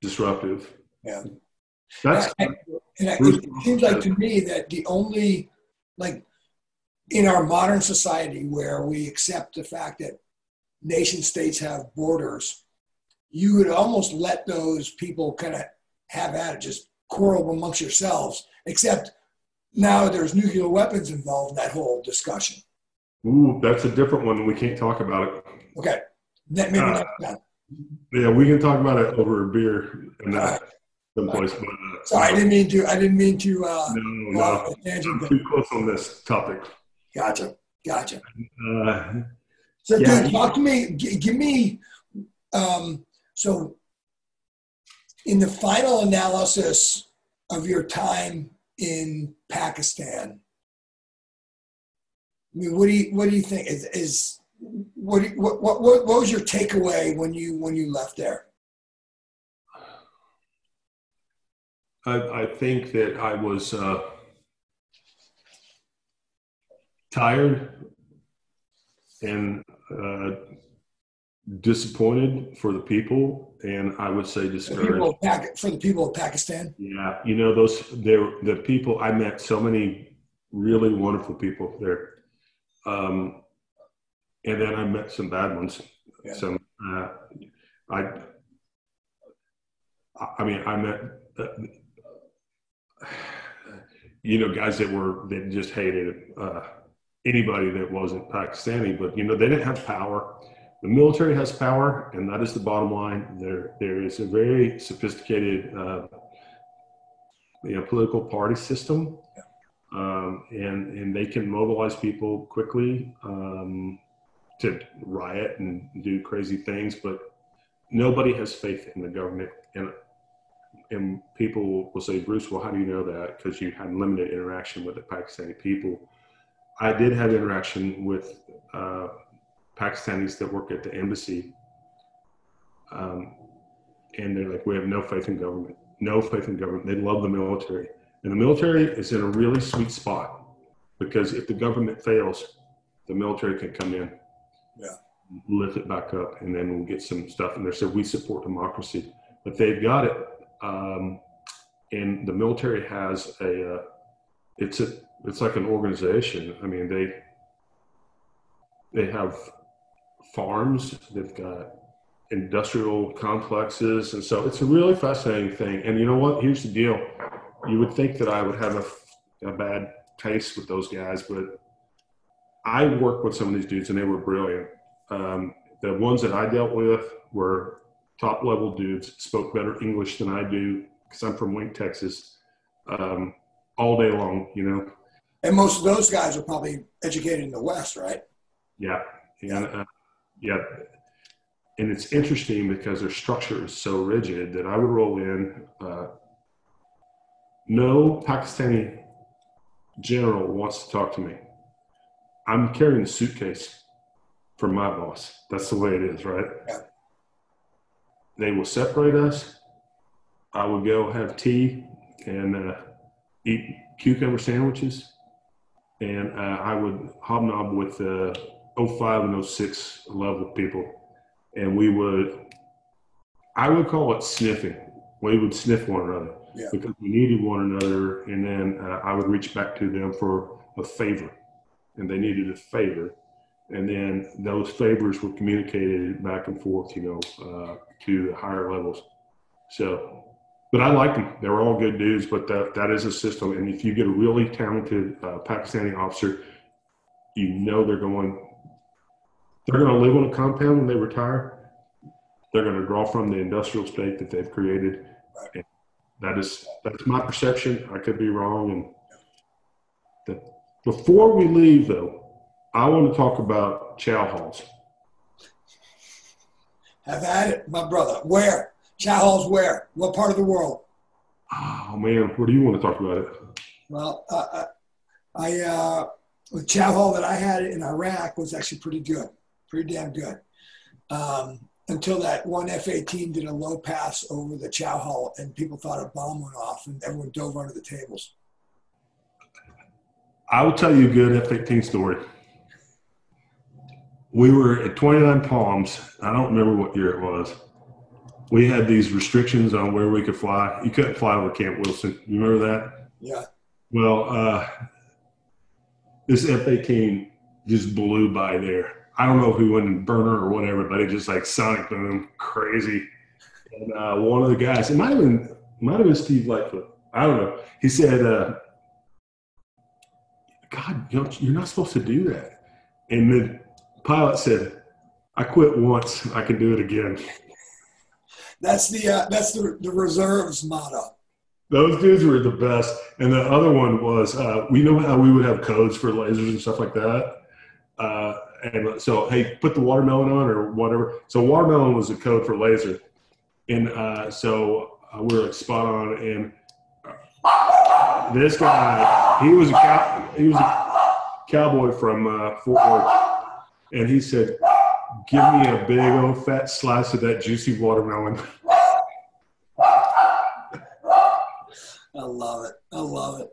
disruptive. Yeah. That's. I, and it seems like to me that the only, like, in our modern society where we accept the fact that nation states have borders, you would almost let those people kind of have at it, just quarrel amongst yourselves, except now there's nuclear weapons involved in that whole discussion. Ooh, that's a different one. We can't talk about it. Okay. That, Maybe uh, Yeah, we can talk about it over a beer. And that someplace. But, uh, Sorry, I didn't mean to. I didn't mean to. Uh, no, no, I'm too close on this topic. Gotcha, gotcha. Uh, so, yeah, dude, talk to me. G- give me. Um, so, in the final analysis of your time in Pakistan, I mean, what do you what do you think is, is what, what what what was your takeaway when you when you left there? I, I think that I was uh, tired and uh, disappointed for the people, and I would say discouraged. For the people of Pakistan? Yeah, you know those there the people I met so many really wonderful people there, um, and then I met some bad ones. Yeah. Some uh, I I mean I met. Uh, you know, guys that were that just hated uh, anybody that wasn't Pakistani. But you know, they didn't have power. The military has power, and that is the bottom line. There, there is a very sophisticated, uh, you know, political party system, um, and and they can mobilize people quickly um, to riot and do crazy things. But nobody has faith in the government, and and people will say, Bruce, well, how do you know that? Because you had limited interaction with the Pakistani people. I did have interaction with uh, Pakistanis that work at the embassy. Um, and they're like, we have no faith in government, no faith in government. They love the military. And the military is in a really sweet spot because if the government fails, the military can come in, yeah. lift it back up, and then we'll get some stuff in there. So we support democracy. But they've got it um, and the military has a uh, it's a it's like an organization. I mean they they have farms. They've got industrial complexes, and so it's a really fascinating thing. And you know what? Here's the deal: you would think that I would have a, a bad taste with those guys, but I worked with some of these dudes, and they were brilliant. Um, the ones that I dealt with were top level dudes, spoke better English than I do because I'm from Wink, Texas, um, all day long, you know. And most of those guys are probably educated in the West, right? Yeah. And, uh, yeah. And it's interesting because their structure is so rigid that I would roll in. Uh, no Pakistani general wants to talk to me. I'm carrying a suitcase for my boss. That's the way it is, right? Yeah they will separate us. I would go have tea and uh, eat cucumber sandwiches, and uh, I would hobnob with uh, 05 and 06 level people, and we would, I would call it sniffing. We would sniff one another yeah. because we needed one another, and then uh, I would reach back to them for a favor, and they needed a favor, and then those favors were communicated back and forth, you know, uh, to the higher levels. So, but I like them. They were all good dudes, but that that is a system. And if you get a really talented uh, Pakistani officer, you know they're going they're going to live on a compound when they retire. They're going to draw from the industrial state that they've created. And that is that's my perception. I could be wrong. And before we leave, though, I want to talk about chow halls. Have at it, my brother. Where? Chow halls where? What part of the world? Oh man, what do you want to talk about it? Well, uh, I uh, the chow hall that I had in Iraq was actually pretty good, pretty damn good. Um, until that one F-18 did a low pass over the chow hall, and people thought a bomb went off, and everyone dove under the tables. I will tell you a good F-18 story we were at 29 Palms. I don't remember what year it was. We had these restrictions on where we could fly. You couldn't fly over Camp Wilson. You remember that? Yeah. Well, uh, this F 18 just blew by there. I don't know if we went in burner or whatever, but it just like sonic boom, crazy. And uh, one of the guys, it might have been, might have been Steve Lightfoot. I don't know. He said, uh, "God, you're not supposed to do that." And the pilot said, "I quit once. I can do it again." That's the uh, that's the the reserves motto. Those dudes were the best, and the other one was uh, we know how we would have codes for lasers and stuff like that. Uh, and so, hey, put the watermelon on or whatever. So watermelon was a code for laser, and uh, so uh, we were like spot on. And this guy, he was a cow, he was a cowboy from uh, Fort Worth and he said, "Give me a big old fat slice of that juicy watermelon." I love it. I love it.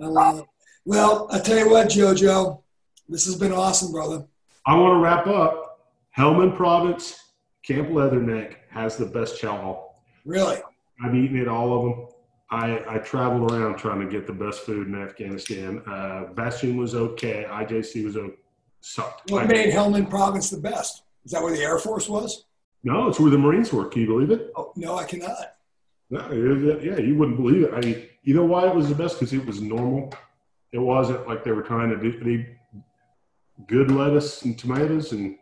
I love it. Well, I tell you what, JoJo, this has been awesome, brother. I want to wrap up. Helmand Province, Camp Leatherneck has the best chow hall. Really? I've eaten at all of them. I, I traveled around trying to get the best food in Afghanistan. Uh, Bastion was okay. IJC was okay sucked. What made Helmand Province the best? Is that where the Air Force was? No, it's where the Marines were. Can you believe it? Oh, no, I cannot. No, yeah, you wouldn't believe it. I mean, you know why it was the best? Because it was normal. It wasn't like they were trying to do any good lettuce and tomatoes and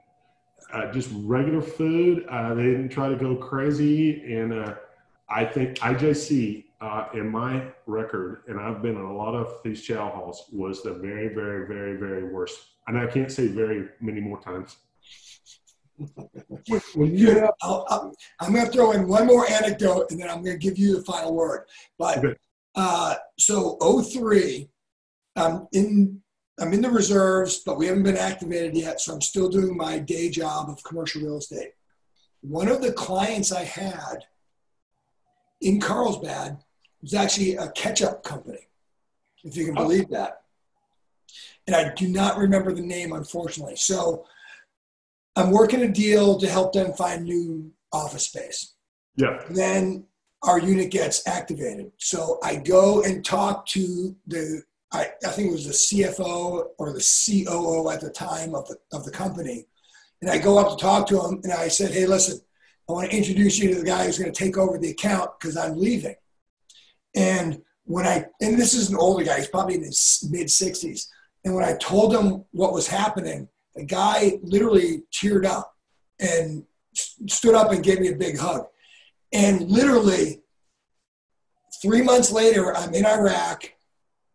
uh, just regular food. Uh, they didn't try to go crazy. And uh, I think IJC uh, in my record, and I've been in a lot of these chow halls, was the very, very, very, very worst. And I can't say very many more times. when you i am going to throw in one more anecdote and then I'm going to give you the final word. But okay. uh, so 03, I'm in I'm in the reserves, but we haven't been activated yet, so I'm still doing my day job of commercial real estate. One of the clients I had in Carlsbad was actually a ketchup company, if you can oh. believe that. And I do not remember the name, unfortunately. So I'm working a deal to help them find new office space. Yeah. Then our unit gets activated. So I go and talk to the, I, I think it was the CFO or the COO at the time of the, of the company. And I go up to talk to him and I said, hey, listen, I want to introduce you to the guy who's going to take over the account because I'm leaving. And when I, and this is an older guy, he's probably in his mid 60s. And when I told him what was happening, the guy literally teared up and stood up and gave me a big hug. And literally, three months later, I'm in Iraq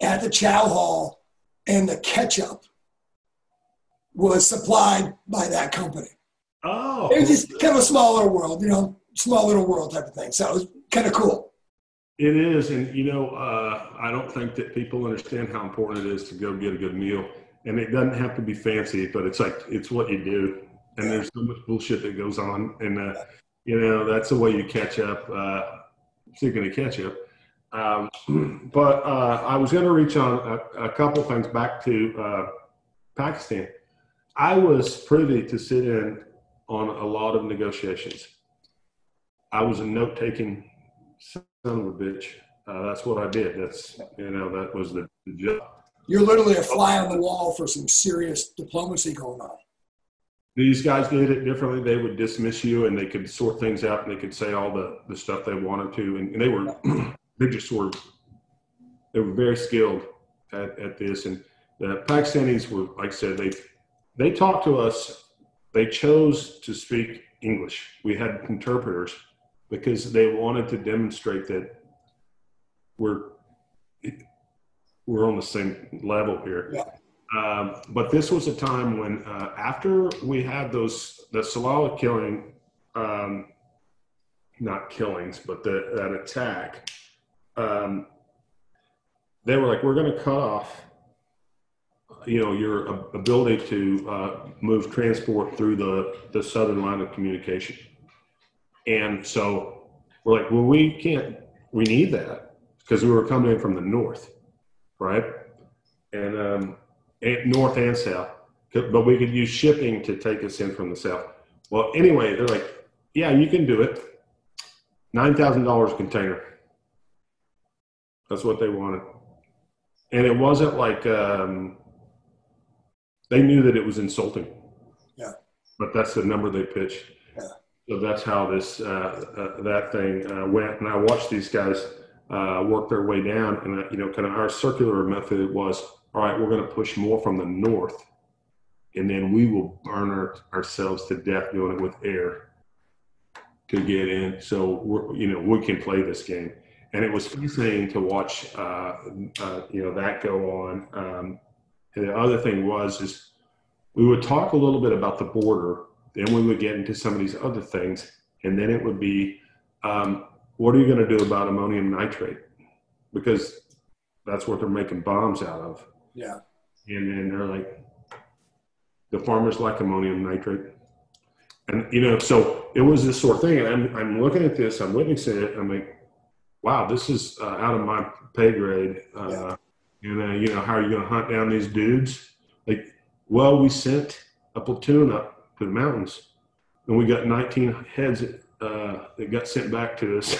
at the Chow Hall, and the ketchup was supplied by that company. Oh, it was just kind of a small little world, you know, small little world type of thing. So it was kind of cool. It is, and you know, uh, I don't think that people understand how important it is to go get a good meal and it doesn't have to be fancy, but it's like it's what you do. And there's so much bullshit that goes on, and uh, you know that's the way you catch up. Uh, speaking of catch up, um, but uh, I was going to reach on a, a couple things back to uh, Pakistan. I was privy to sit in on a lot of negotiations. I was a note taking son of a bitch. Uh, that's what I did. That's you know that was the, the job you're literally a fly on the wall for some serious diplomacy going on. These guys did it differently. They would dismiss you and they could sort things out and they could say all the, the stuff they wanted to. And, and they were, they just sort of, they were very skilled at, at this. And the Pakistanis were, like I said, they, they talked to us. They chose to speak English. We had interpreters because they wanted to demonstrate that we're we're on the same level here. Yeah. Um, but this was a time when, uh, after we had those the Salala killing, um, not killings, but the, that attack, um, they were like, "We're going to cut off, you know, your ability to uh, move transport through the the southern line of communication." And so we're like, "Well, we can't. We need that because we were coming in from the north." right? And, um, and north and south, but we could use shipping to take us in from the south. Well, anyway, they're like, yeah, you can do it. Nine thousand dollars a container. That's what they wanted, and it wasn't like um, they knew that it was insulting. Yeah. But that's the number they pitched. Yeah. So that's how this uh, uh, that thing uh, went, and I watched these guys uh, work their way down. And, uh, you know, kind of our circular method was, all right, we're going to push more from the north and then we will burn our, ourselves to death doing it with air to get in. So we're, you know, we can play this game. And it was fascinating to watch, uh, uh, you know, that go on. Um, and the other thing was, is we would talk a little bit about the border, then we would get into some of these other things, and then it would be, um, what are you going to do about ammonium nitrate? Because that's what they're making bombs out of. Yeah. And then they're like, the farmers like ammonium nitrate. And, you know, so it was this sort of thing. And I'm, I'm looking at this, I'm witnessing it. I'm like, wow, this is uh, out of my pay grade. Uh, yeah. And, uh, you know, how are you going to hunt down these dudes? Like, well, we sent a platoon up to the mountains and we got 19 heads uh, that got sent back to us.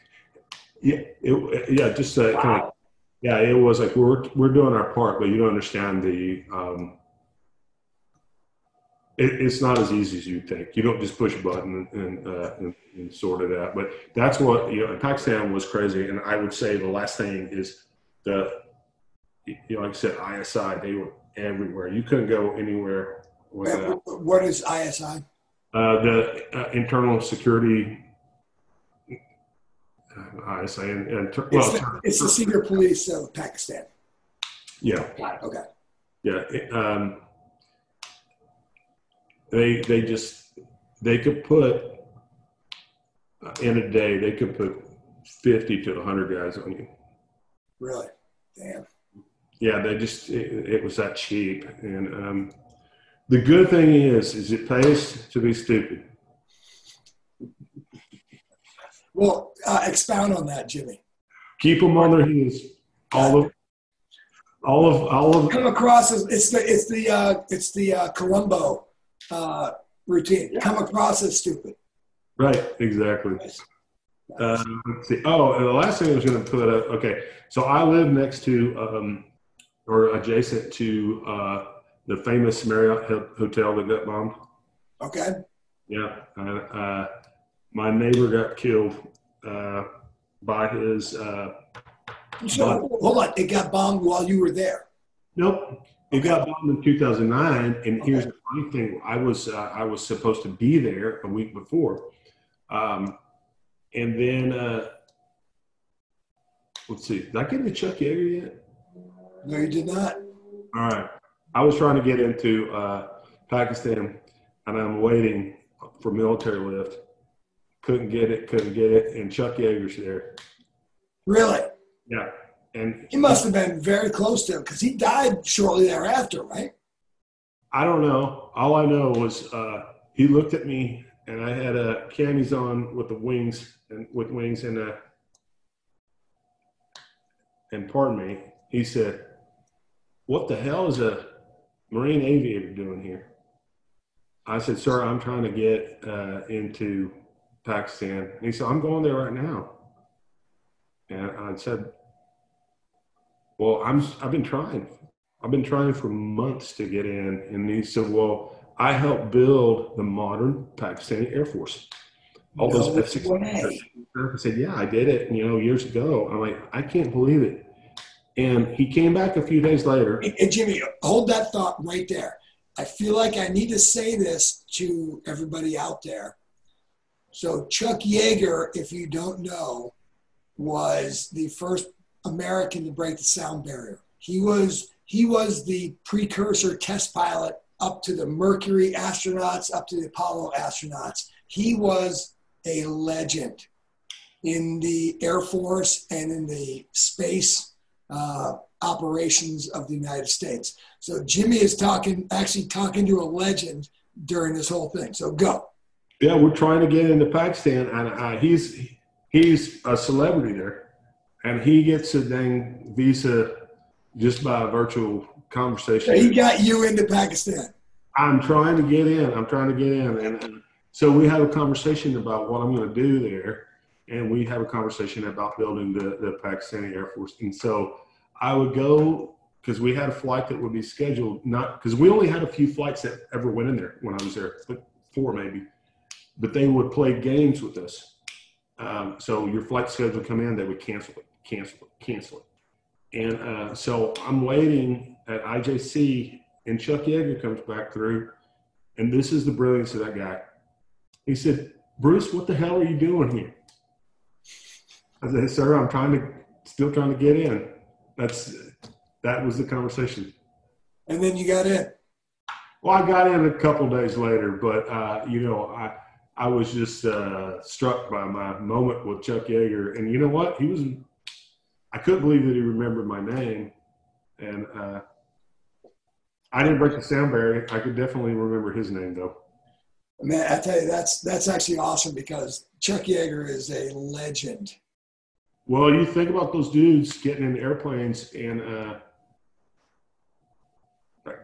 yeah, it, yeah, just uh, wow. kind of, yeah, it was like we're we're doing our part, but you don't understand the um, it, it's not as easy as you think. You don't just push a button and, uh, and, and, sort it out. But that's what you know. Pakistan was crazy, and I would say the last thing is the you know, like I said, ISI. They were everywhere. You couldn't go anywhere without. What is ISI? Uh, the uh, internal security. Uh, ISI and, and well, it's the, it's the secret police of Pakistan. Yeah. Okay. Yeah. It, um, they they just they could put uh, in a day they could put 50 to 100 guys on you. Really? Damn. Yeah they just it, it was that cheap. And um, the good thing is is it pays to be stupid. Well uh, expound on that jimmy. Keep them on their heels. All of all of all of come across as it's the it's the uh, it's the uh, columbo uh, routine. Yeah. Come across as stupid. Right, exactly. Nice. Uh, let's see. Oh, and the last thing I was going to put up. Okay, so I live next to um, or adjacent to uh, the famous Marriott hotel that got bombed. Okay. Yeah, uh, uh my neighbor got killed uh, by his. Uh, so hold on, it got bombed while you were there. Nope. It got bombed in 2009, and okay. here's the funny thing: I was uh, I was supposed to be there a week before, um, and then uh, let's see, did I get into Chuck Yeager yet? No, you did not. All right, I was trying to get into uh, Pakistan, and I'm waiting for military lift. Couldn't get it, couldn't get it, and Chuck Yeager's there. Really? Yeah. And he must have been very close to him because he died shortly thereafter, right? I don't know. All I know was uh, he looked at me and I had a uh, camis on with the wings and with wings and uh, and pardon me, he said, "What the hell is a marine aviator doing here?" I said, "Sir, I'm trying to get uh, into Pakistan." And he said, "I'm going there right now." And I said, well, I'm I've been trying. I've been trying for months to get in. And he said, Well, I helped build the modern Pakistani Air Force. All no those F 16 I said, Yeah, I did it, you know, years ago. I'm like, I can't believe it. And he came back a few days later. And Jimmy, hold that thought right there. I feel like I need to say this to everybody out there. So, Chuck Yeager, if you don't know, was the first American to break the sound barrier. He was he was the precursor test pilot up to the Mercury astronauts, up to the Apollo astronauts. He was a legend in the Air Force and in the space uh, operations of the United States. So Jimmy is talking, actually talking to a legend during this whole thing. So go. Yeah, we're trying to get into Pakistan, and uh, he's he's a celebrity there and he gets a dang visa just by a virtual conversation. he got you into Pakistan. I'm trying to get in. I'm trying to get in, and, so we have a conversation about what I'm going to do there, and we have a conversation about building the the Pakistani Air Force. And so I would go because we had a flight that would be scheduled not because we only had a few flights that ever went in there when I was there, but four maybe. But they would play games with us. Um, so your flight schedule come in, they would cancel it cancel it, cancel it. And uh, so I'm waiting at IJC, and Chuck Yeager comes back through, and this is the brilliance of that guy. He said, "Bruce, what the hell are you doing here?" I said, "Sir, I'm trying to, still trying to get in." That's that was the conversation. And then you got in. Well, I got in a couple days later, but uh, you know, I I was just uh, struck by my moment with Chuck Yeager, and you know what? He was I couldn't believe that he remembered my name, and uh, I didn't break the sound barrier. I could definitely remember his name though. Man, I tell you, that's that's actually awesome because Chuck Yeager is a legend. Well, you think about those dudes getting in airplanes and uh,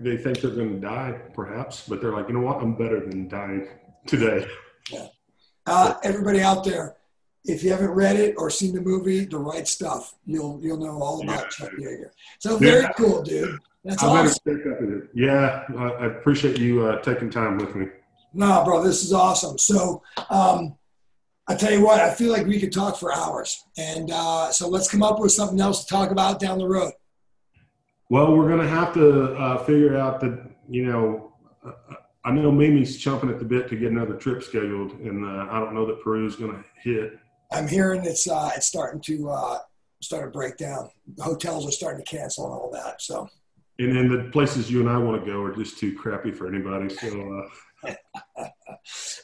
they think they're going to die, perhaps, but they're like, you know what? I'm better than dying today. Yeah. Uh, everybody out there, if you haven't read it or seen the movie, The Right Stuff, you'll you'll know all about Chuck Yeager. So very cool, dude. That's I awesome. up with it. Yeah, I, I appreciate you uh, taking time with me. No, bro, this is awesome. So, um, I tell you what, I feel like we could talk for hours, and uh, so let's come up with something else to talk about down the road. Well, we're gonna have to uh, figure out that you know. I know Mimi's chomping at the bit to get another trip scheduled, and uh, I don't know that Peru's gonna hit. I'm hearing it's uh, it's starting to uh, start to break down. Hotels are starting to cancel and all that. So, And then the places you and I want to go are just too crappy for anybody. So, uh,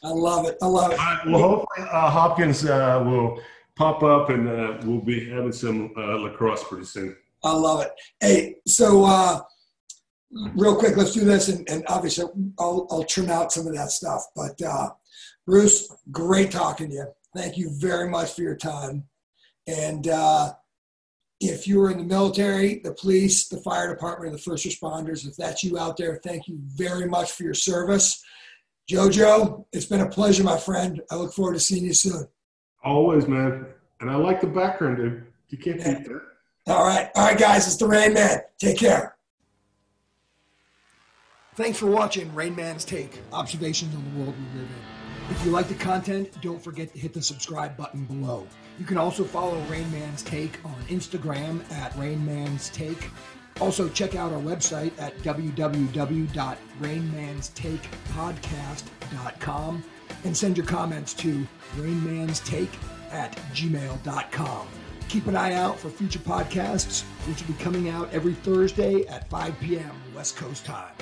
I love it. I love it. right, well, hopefully uh, Hopkins uh, will pop up, and uh, we'll be having some uh, lacrosse pretty soon. I love it. Hey, so uh, real quick, let's do this, and, and obviously I'll, I'll trim out some of that stuff. But uh, Bruce, great talking to you. Thank you very much for your time. And uh, if you were in the military, the police, the fire department, the first responders, if that's you out there, thank you very much for your service. Jojo, it's been a pleasure, my friend. I look forward to seeing you soon. Always, man. And I like the background, dude. You can't beat that. All right. All right, guys. It's the Rain Man. Take care. Thanks for watching Rain Man's Take Observations on the World We Live In. If you like the content, don't forget to hit the subscribe button below. You can also follow Rain Man's Take on Instagram at Rain Man's Take. Also, check out our website at www.rainmanstakepodcast.com and send your comments to rainmanstake at gmail.com. Keep an eye out for future podcasts, which will be coming out every Thursday at 5 p.m. West Coast time.